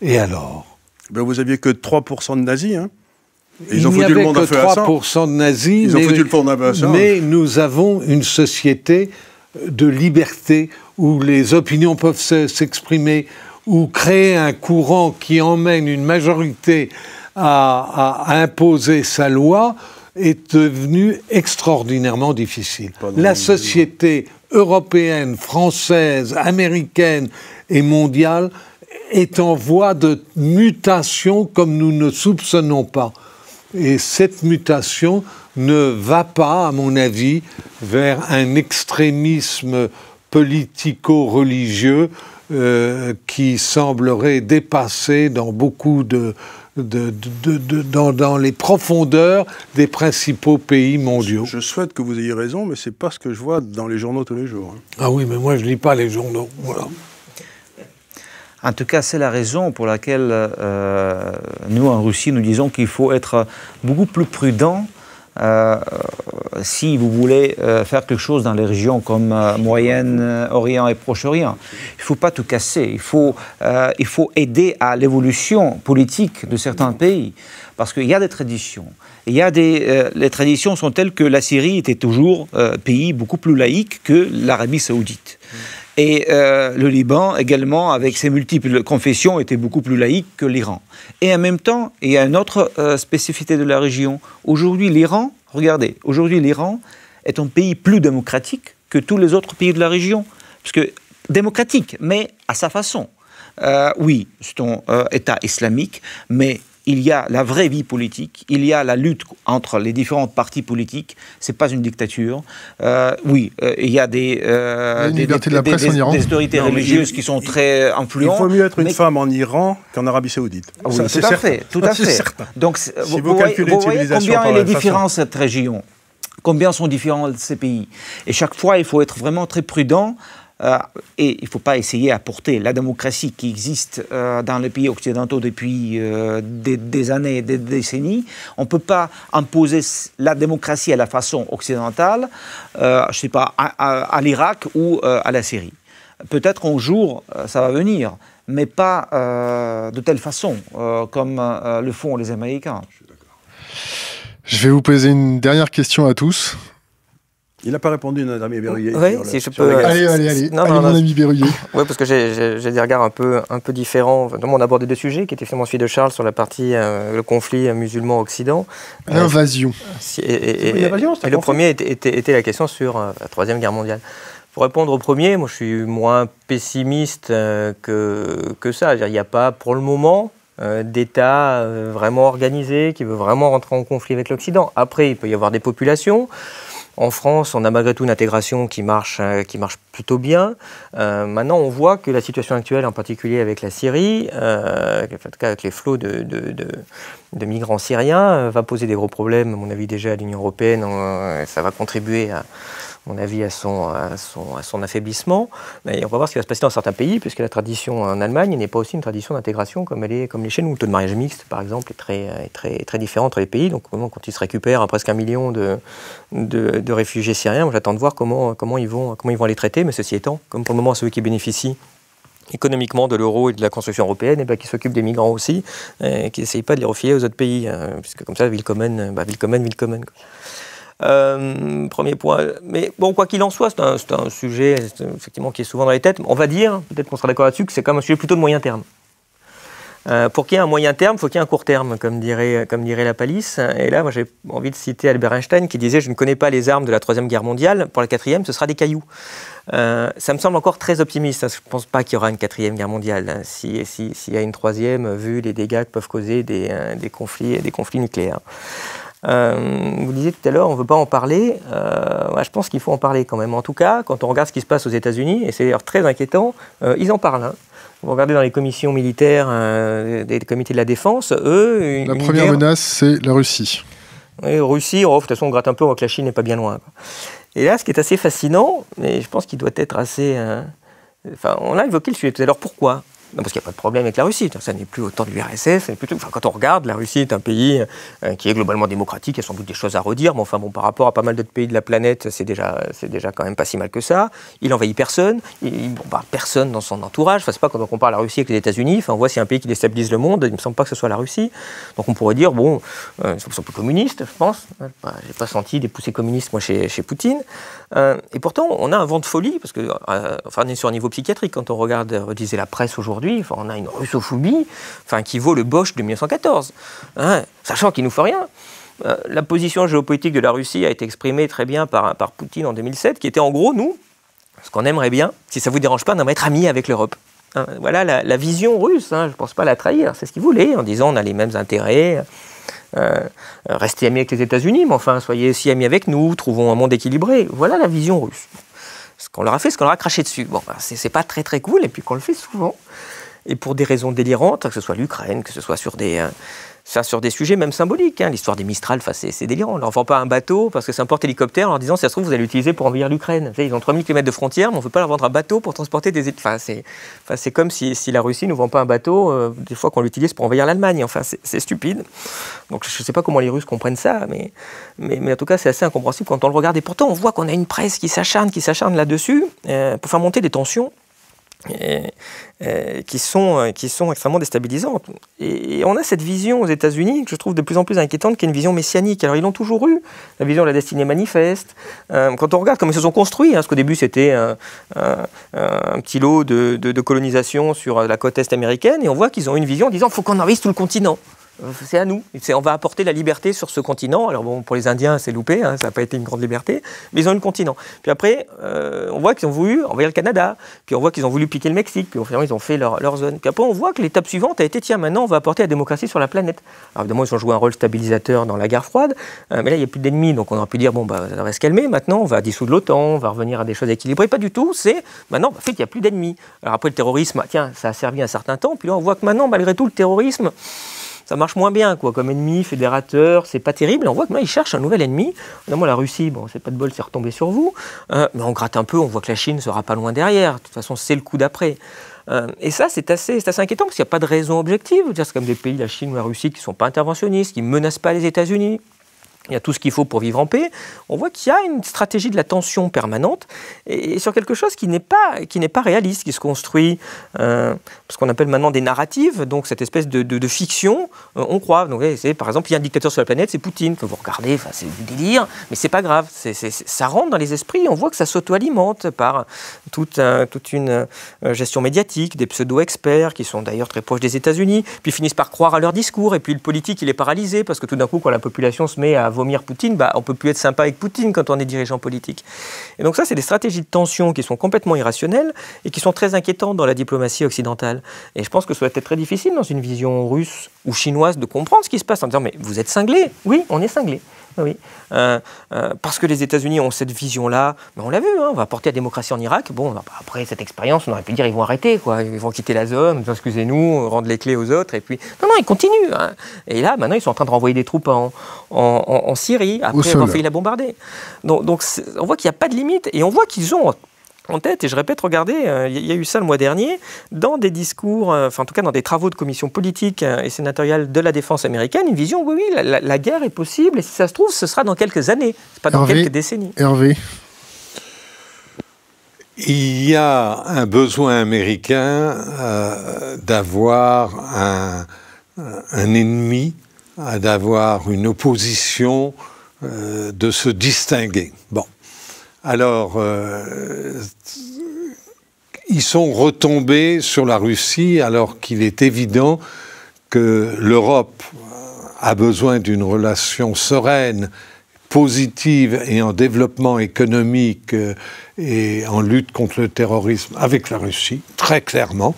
Et alors ben Vous aviez que 3% de nazis, hein. Ils ont foutu le monde que 3% de nazis, Ils ont foutu le monde à mais nous avons une société de liberté où les opinions peuvent s'exprimer, où créer un courant qui emmène une majorité à, imposer sa loi est devenu extraordinairement difficile. La société européenne, française, américaine et mondiale est en voie de mutation comme nous ne soupçonnons pas. Et cette mutation ne va pas, à mon avis, vers un extrémisme politico-religieux euh, qui semblerait dépasser dans beaucoup de, dans, les profondeurs des principaux pays mondiaux. Je, souhaite que vous ayez raison, mais c'est pas ce que je vois dans les journaux tous les jours. Hein. Ah oui, mais moi je lis pas les journaux. Voilà. En tout cas, c'est la raison pour laquelle euh, nous, en Russie, nous disons qu'il faut être beaucoup plus prudent euh, si vous voulez euh, faire quelque chose dans les régions comme Moyen-Orient et Proche-Orient. Il ne faut pas tout casser, il faut, aider à l'évolution politique de certains pays, parce qu'il y a des traditions. Les traditions sont telles que la Syrie était toujours un pays beaucoup plus laïque que l'Arabie saoudite. Et euh, le Liban, également, avec ses multiples confessions, était beaucoup plus laïque que l'Iran. Et en même temps, il y a une autre euh, spécificité de la région. Aujourd'hui, l'Iran, regardez, aujourd'hui, l'Iran est un pays plus démocratique que tous les autres pays de la région. Parce que démocratique, mais à sa façon. Euh, oui, c'est un État islamique, mais il y a la vraie vie politique, il y a la lutte entre les différentes partis politiques. C'est pas une dictature. Euh, oui, euh, il y a des, euh, des, autorités religieuses qui sont très influentes. Il faut mieux être une femme en Iran qu'en Arabie Saoudite. Ah oui, tout à fait, tout à fait. Donc, vous, vous, calculez vous voyez combien est différente cette région? Combien sont différents ces pays? Et chaque fois, il faut être vraiment très prudent euh, et il ne faut pas essayer à porter la démocratie qui existe euh, dans les pays occidentaux depuis euh, des, années, des décennies. On ne peut pas imposer la démocratie à la façon occidentale, je sais pas, à, l'Irak ou à la Syrie. Peut-être un jour, ça va venir, mais pas de telle façon comme le font les Américains. Je vais vous poser une dernière question à tous. Il n'a pas répondu, notre ami Berruyer. Oui, si je peux. Allez, allez, allez. Non, non, mon ami Berruyer. Oui, parce que j'ai des regards un peu, un peu différents. on a abordé deux sujets, qui étaient finalement celui de Charles sur la partie, euh, le conflit musulman-occident. L'invasion. et, le premier était, la question sur euh, la Troisième Guerre mondiale. Pour répondre au premier, moi je suis moins pessimiste euh, que, que ça. Il n'y a pas, pour le moment, d'État vraiment organisé qui veut vraiment rentrer en conflit avec l'Occident. Après, il peut y avoir des populations. En France, on a malgré tout une intégration qui marche, euh, qui marche plutôt bien. Euh, maintenant, on voit que la situation actuelle, en particulier avec la Syrie, euh, avec les flots de, de, migrants syriens, va poser des gros problèmes, à mon avis, déjà à l'Union européenne. ça va contribuer à mon avis, à son, à à affaiblissement. On va voir ce qui va se passer dans certains pays, puisque la tradition en Allemagne n'est pas aussi une tradition d'intégration comme elle est les chez nous. Le taux de mariage mixte, par exemple, est très, est différent entre les pays. Donc, quand ils se récupèrent presque un million de, réfugiés syriens, j'attends de voir comment, ils vont, comment les traiter. Mais ceci étant, comme pour le moment, ceux qui bénéficient économiquement de l'euro et de la construction européenne, et ben, qui s'occupent des migrants aussi, et qui n'essayent pas de les refiler aux autres pays, hein, puisque comme ça, willkommen, bah, willkommen, willkommen. Euh, premier point. Mais bon, quoi qu'il en soit, c'est un, sujet qui est souvent dans les têtes. On va dire, peut-être qu'on sera d'accord là-dessus, que c'est quand même un sujet plutôt de moyen terme. Euh, pour qu'il y ait un moyen terme, il faut qu'il y ait un court terme, comme dirait, la palisse. Et là, moi, j'ai envie de citer Albert Einstein qui disait Je ne connais pas les armes de la Troisième Guerre mondiale. Pour la quatrième, ce sera des cailloux. Euh, ça me semble encore très optimiste. Hein. Je ne pense pas qu'il y aura une quatrième guerre mondiale. Hein. S'il si, y a une troisième, vu les dégâts que peuvent causer des, des des conflits nucléaires. Euh, vous disiez tout à l'heure, on ne veut pas en parler. Euh, je pense qu'il faut en parler quand même. En tout cas, quand on regarde ce qui se passe aux États-Unis, et c'est d'ailleurs très inquiétant, euh, ils en parlent. Hein. Vous regardez dans les commissions militaires des comités de la défense, eux. la première menace, c'est la Russie. Oui, Russie, oh, de toute façon, on gratte un peu, on voit que la Chine n'est pas bien loin. Et là, ce qui est assez fascinant, mais je pense qu'il doit être assez. Enfin, on a évoqué le sujet tout à l'heure. Pourquoi? Non, parce qu'il n'y a pas de problème avec la Russie. Ça n'est plus autant de l'URSS. Enfin, quand on regarde, la Russie est un pays euh, qui est globalement démocratique. Il y a sans doute des choses à redire, mais enfin, bon, par rapport à pas mal d'autres pays de la planète, c'est déjà, déjà quand même pas si mal que ça. Il envahit personne. Il parle personne dans son entourage. Pas quand on compare la Russie avec les États-Unis. Enfin, on voit un pays qui déstabilise le monde. Il ne me semble pas que ce soit la Russie. Donc, on pourrait dire, bon, euh, ils sont plus communistes, je pense. Je n'ai pas senti des poussées communistes, moi, chez Poutine. Euh, et pourtant, on a un vent de folie, parce que, euh, enfin, on est sur un niveau psychiatrique quand on regarde, euh, disait la presse aujourd'hui, enfin, on a une russophobie, enfin, qui vaut le Bosch de 1914, hein, sachant qu'il nous faut rien. la position géopolitique de la Russie a été exprimée très bien par, par Poutine en 2007, qui était en gros, nous, ce qu'on aimerait bien, si ça vous dérange pas, d'aimerait être amis avec l'Europe. Hein, voilà la, vision russe, hein, je ne pense pas la trahir, c'est ce qu'il voulait, en disant on a les mêmes intérêts, euh, restez amis avec les États-Unis, mais enfin, soyez aussi amis avec nous, trouvons un monde équilibré. Voilà la vision russe. Ce qu'on leur a fait, ce qu'on leur a craché dessus. Bon, ben, c'est pas très très cool, et puis qu'on le fait souvent. Et pour des raisons délirantes, que ce soit l'Ukraine, que ce soit sur des, euh, ça sur des sujets même symboliques. Hein. L'histoire des Mistral, c'est délirant. On ne leur vend pas un bateau parce que c'est un porte-hélicoptère en leur disant, si ça se trouve, vous allez l'utiliser pour envahir l'Ukraine. Ils ont 3000 km de frontière, mais on ne veut pas leur vendre un bateau pour transporter des... Enfin, c'est comme si, la Russie ne nous vend pas un bateau euh, des fois qu'on l'utilise pour envahir l'Allemagne. Enfin, c'est stupide. Donc je ne sais pas comment les Russes comprennent ça, mais, mais, en tout cas, c'est assez incompréhensible quand on le regarde. Et pourtant, on voit qu'on a une presse qui s'acharne, qui s'acharne là-dessus euh, pour faire monter des tensions. Euh, qui, sont, euh, qui sont extrêmement déstabilisantes. Et, on a cette vision aux États-Unis que je trouve de plus en plus inquiétante, qui est une vision messianique. Alors ils l'ont toujours eu, la vision de la destinée manifeste. Euh, quand on regarde comment ils se sont construits, hein, parce qu'au début c'était un, petit lot de, de, colonisation sur la côte est américaine, et on voit qu'ils ont une vision en disant faut qu'on envahisse tout le continent c'est à nous. On va apporter la liberté sur ce continent. Alors bon, pour les Indiens, c'est loupé, hein, ça n'a pas été une grande liberté, mais ils ont eu le continent. Puis après, euh, on voit qu'ils ont voulu envahir le Canada, puis on voit qu'ils ont voulu piquer le Mexique, puis finalement, ils ont fait leur, zone. Puis après, on voit que l'étape suivante a été, tiens, maintenant, on va apporter la démocratie sur la planète. Alors évidemment, ils ont joué un rôle stabilisateur dans la guerre froide, euh, mais là, il n'y a plus d'ennemis, donc on aurait pu dire, bon, bah, ça va se calmer, maintenant, on va dissoudre l'OTAN, on va revenir à des choses équilibrées. Pas du tout, c'est, maintenant, en fait, il n'y a plus d'ennemis. Alors après, le terrorisme, tiens, ça a servi un certain temps, puis là, on voit que maintenant, malgré tout, le terrorisme, ça marche moins bien quoi, comme ennemi, fédérateur, c'est pas terrible. On voit que là, ils cherchent un nouvel ennemi. Évidemment, la Russie, bon, c'est pas de bol, c'est retombé sur vous. Euh, mais on gratte un peu, on voit que la Chine sera pas loin derrière. De toute façon, c'est le coup d'après. Euh, et ça, c'est assez, assez inquiétant parce qu'il n'y a pas de raison objective. C'est comme des pays, la Chine ou la Russie, qui ne sont pas interventionnistes, qui ne menacent pas les États-Unis il y a tout ce qu'il faut pour vivre en paix, on voit qu'il y a une stratégie de la tension permanente et, sur quelque chose qui n'est pas, pas réaliste, qui se construit, euh, ce qu'on appelle maintenant des narratives, donc cette espèce de, fiction, euh, on croit. Donc, c'est, par exemple, il y a un dictateur sur la planète, c'est Poutine, que vous regardez, c'est du délire, mais c'est pas grave, ça rentre dans les esprits, on voit que ça s'auto-alimente par toute, toute une euh, gestion médiatique, des pseudo-experts qui sont d'ailleurs très proches des États-Unis, puis finissent par croire à leur discours, et puis le politique, il est paralysé, parce que tout d'un coup, quand la population se met à vomir Poutine, bah, on peut plus être sympa avec Poutine quand on est dirigeant politique. Et donc ça, c'est des stratégies de tension qui sont complètement irrationnelles et qui sont très inquiétantes dans la diplomatie occidentale. Et je pense que ça va être très difficile dans une vision russe ou chinoise de comprendre ce qui se passe en disant mais vous êtes cinglés. Oui, on est cinglés. Oui, euh, euh, parce que les États-Unis ont cette vision-là. Mais on l'a vu, hein, on va porter la démocratie en Irak. Bon, bah, après cette expérience, on aurait pu dire ils vont arrêter, quoi. Ils vont quitter la zone, excusez-nous, rendre les clés aux autres, et puis non, non, ils continuent. Hein. Et là, maintenant, ils sont en train de renvoyer des troupes en, en, Syrie après avoir failli la bombarder. Donc, donc on voit qu'il n'y a pas de limite, et on voit qu'ils ont en tête, et je répète, regardez, il euh, y a eu ça le mois dernier, dans des discours, euh, enfin en tout cas dans des travaux de commission politique euh, et sénatoriale de la défense américaine, une vision, oui, oui, la, guerre est possible, et si ça se trouve, ce sera dans quelques années, pas dans quelques décennies. Hervé il y a un besoin américain d'avoir un, un, ennemi, d'avoir une opposition, de se distinguer. Bon. Alors, euh, ils sont retombés sur la Russie alors qu'il est évident que l'Europe a besoin d'une relation sereine, positive et en développement économique euh, et en lutte contre le terrorisme avec la Russie, très clairement,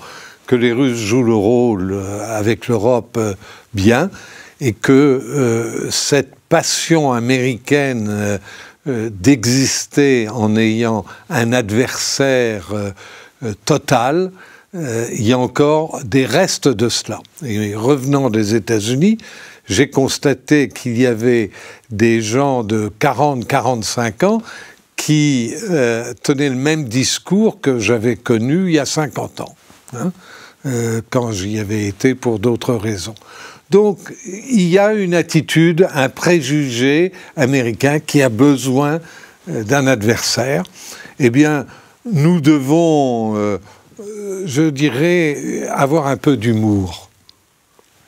que les Russes jouent le rôle euh, avec l'Europe bien, et que cette passion américaine euh, d'exister en ayant un adversaire euh, euh, total, il y a encore des restes de cela. Et revenant des États-Unis, j'ai constaté qu'il y avait des gens de 40-45 ans qui tenaient le même discours que j'avais connu il y a 50 ans. hein, quand j'y avais été pour d'autres raisons. Donc, il y a une attitude, un préjugé américain qui a besoin d'un adversaire. Eh bien, nous devons, je dirais, avoir un peu d'humour.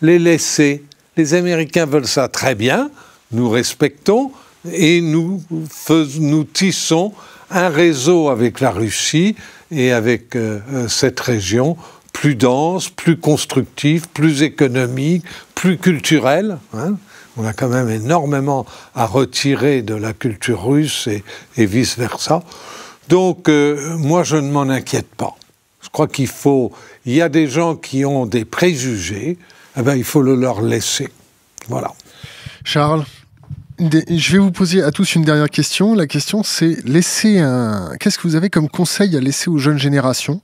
Les laisser. Les Américains veulent ça très bien, nous respectons, et nous, tissons un réseau avec la Russie et avec euh, euh, cette région plus dense, plus constructive, plus économique, plus culturelle. Hein. On a quand même énormément à retirer de la culture russe et, vice-versa. Donc, euh, moi, je ne m'en inquiète pas. Je crois qu'il faut. Il y a des gens qui ont des préjugés, eh ben, il faut le leur laisser. Voilà. Charles je vais vous poser à tous une dernière question. La question, c'est laisser un. Qu'est-ce que vous avez comme conseil à laisser aux jeunes générations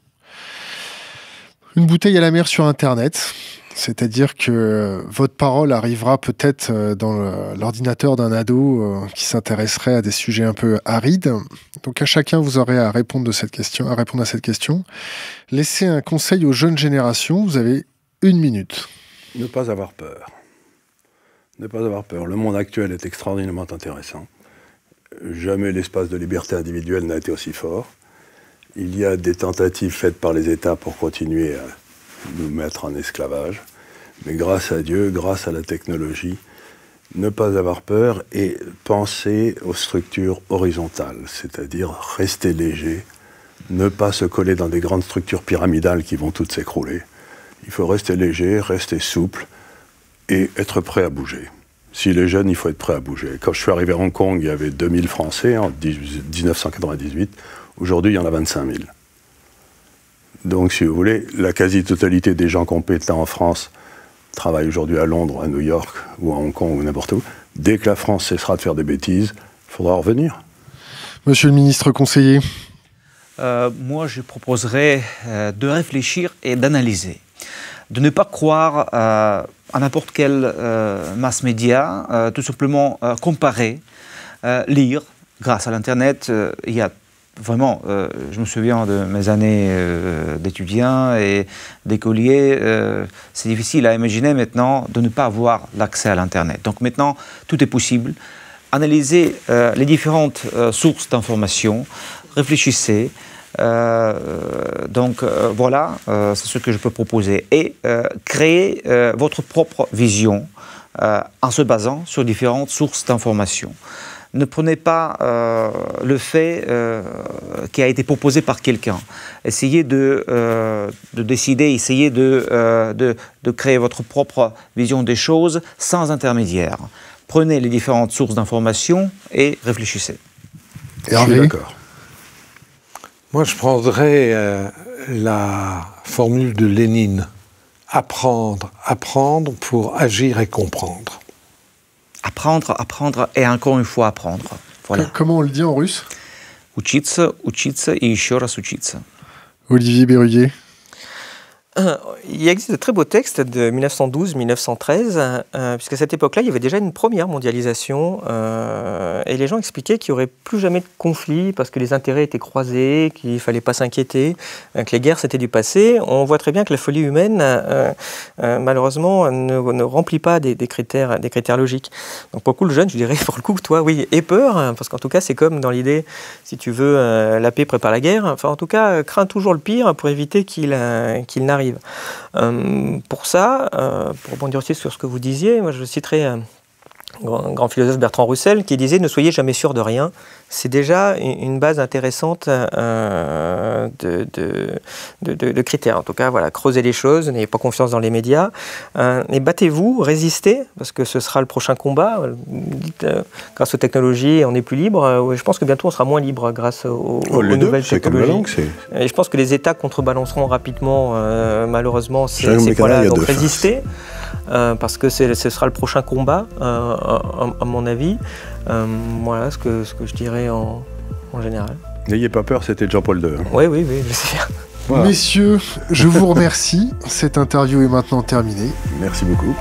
Une bouteille à la mer sur Internet. C'est-à-dire que votre parole arrivera peut-être euh, dans l'ordinateur d'un ado euh, qui s'intéresserait à des sujets un peu arides. Donc à chacun, vous aurez à répondre, de cette question, à répondre à cette question. Laissez un conseil aux jeunes générations. Vous avez une minute. Ne pas avoir peur ne pas avoir peur. Le monde actuel est extraordinairement intéressant. Jamais l'espace de liberté individuelle n'a été aussi fort. Il y a des tentatives faites par les États pour continuer à nous mettre en esclavage. Mais grâce à Dieu, grâce à la technologie, ne pas avoir peur et penser aux structures horizontales, c'est-à-dire rester léger, ne pas se coller dans des grandes structures pyramidales qui vont toutes s'écrouler. Il faut rester léger, rester souple, et être prêt à bouger. S'il est jeune, il faut être prêt à bouger. Quand je suis arrivé à Hong Kong, il y avait 2000 Français en 1998. Aujourd'hui, il y en a 25 000. Donc, si vous voulez, la quasi-totalité des gens compétents en France travaillent aujourd'hui à Londres, à New York ou à Hong Kong ou n'importe où. Dès que la France cessera de faire des bêtises, il faudra revenir. Monsieur le ministre conseiller euh, Moi, je proposerais euh, de réfléchir et d'analyser de ne pas croire euh, à n'importe quel euh, mass média, euh, tout simplement comparer, lire. Grâce à l'Internet, il y a vraiment, je me souviens de mes années d'étudiant et d'écolier, c'est difficile à imaginer maintenant de ne pas avoir l'accès à l'Internet. Donc maintenant, tout est possible. Analysez les différentes sources d'informations, réfléchissez, euh, donc euh, voilà, euh, c'est ce que je peux proposer. Et créer votre propre vision en se basant sur différentes sources d'informations. Ne prenez pas le fait qui a été proposé par quelqu'un. Essayez de, de, décider, essayez de, de, de créer votre propre vision des choses sans intermédiaire. Prenez les différentes sources d'informations et réfléchissez. Je suis d'accord. Moi, je prendrais euh, la formule de Lénine. Apprendre, apprendre pour agir et comprendre Apprendre, apprendre et encore une fois apprendre. Voilà. Comment on le dit en russe Учиться, учиться и еще раз учиться. Olivier Berruyer il existe de très beaux textes de 1912-1913, euh, puisqu'à cette époque-là, il y avait déjà une première mondialisation, euh, et les gens expliquaient qu'il n'y aurait plus jamais de conflit, parce que les intérêts étaient croisés, qu'il ne fallait pas s'inquiéter, euh, que les guerres c'était du passé. On voit très bien que la folie humaine, malheureusement, ne, remplit pas des, critères, logiques. Donc pour le coup, le jeune, je dirais, pour le coup, toi, oui, aie peur, hein, parce qu'en tout cas, c'est comme dans l'idée, si tu veux, la paix prépare la guerre. Enfin, en tout cas, crains toujours le pire pour éviter qu'il qu'il n'arrive euh, pour ça, euh, pour rebondir aussi sur ce que vous disiez, moi je citerai grand, philosophe Bertrand Russell qui disait Ne soyez jamais sûr de rien, c'est déjà une base intéressante euh, de, de, critères. En tout cas, voilà, creusez les choses, n'ayez pas confiance dans les médias, euh, et battez-vous, résistez, parce que ce sera le prochain combat. Euh, grâce aux technologies, on est plus libre. je pense que bientôt, on sera moins libre grâce aux, oh, nouvelles technologies. et je pense que les États contrebalanceront rapidement, malheureusement, ces, ces points-là. Donc, résistez. Parce que ce sera le prochain combat, à, mon avis. voilà ce que, ce que je dirais en, général. N'ayez pas peur, c'était Jean-Paul II. Oui, oui, oui, c'est Messieurs, je vous remercie. Cette interview est maintenant terminée. Merci beaucoup.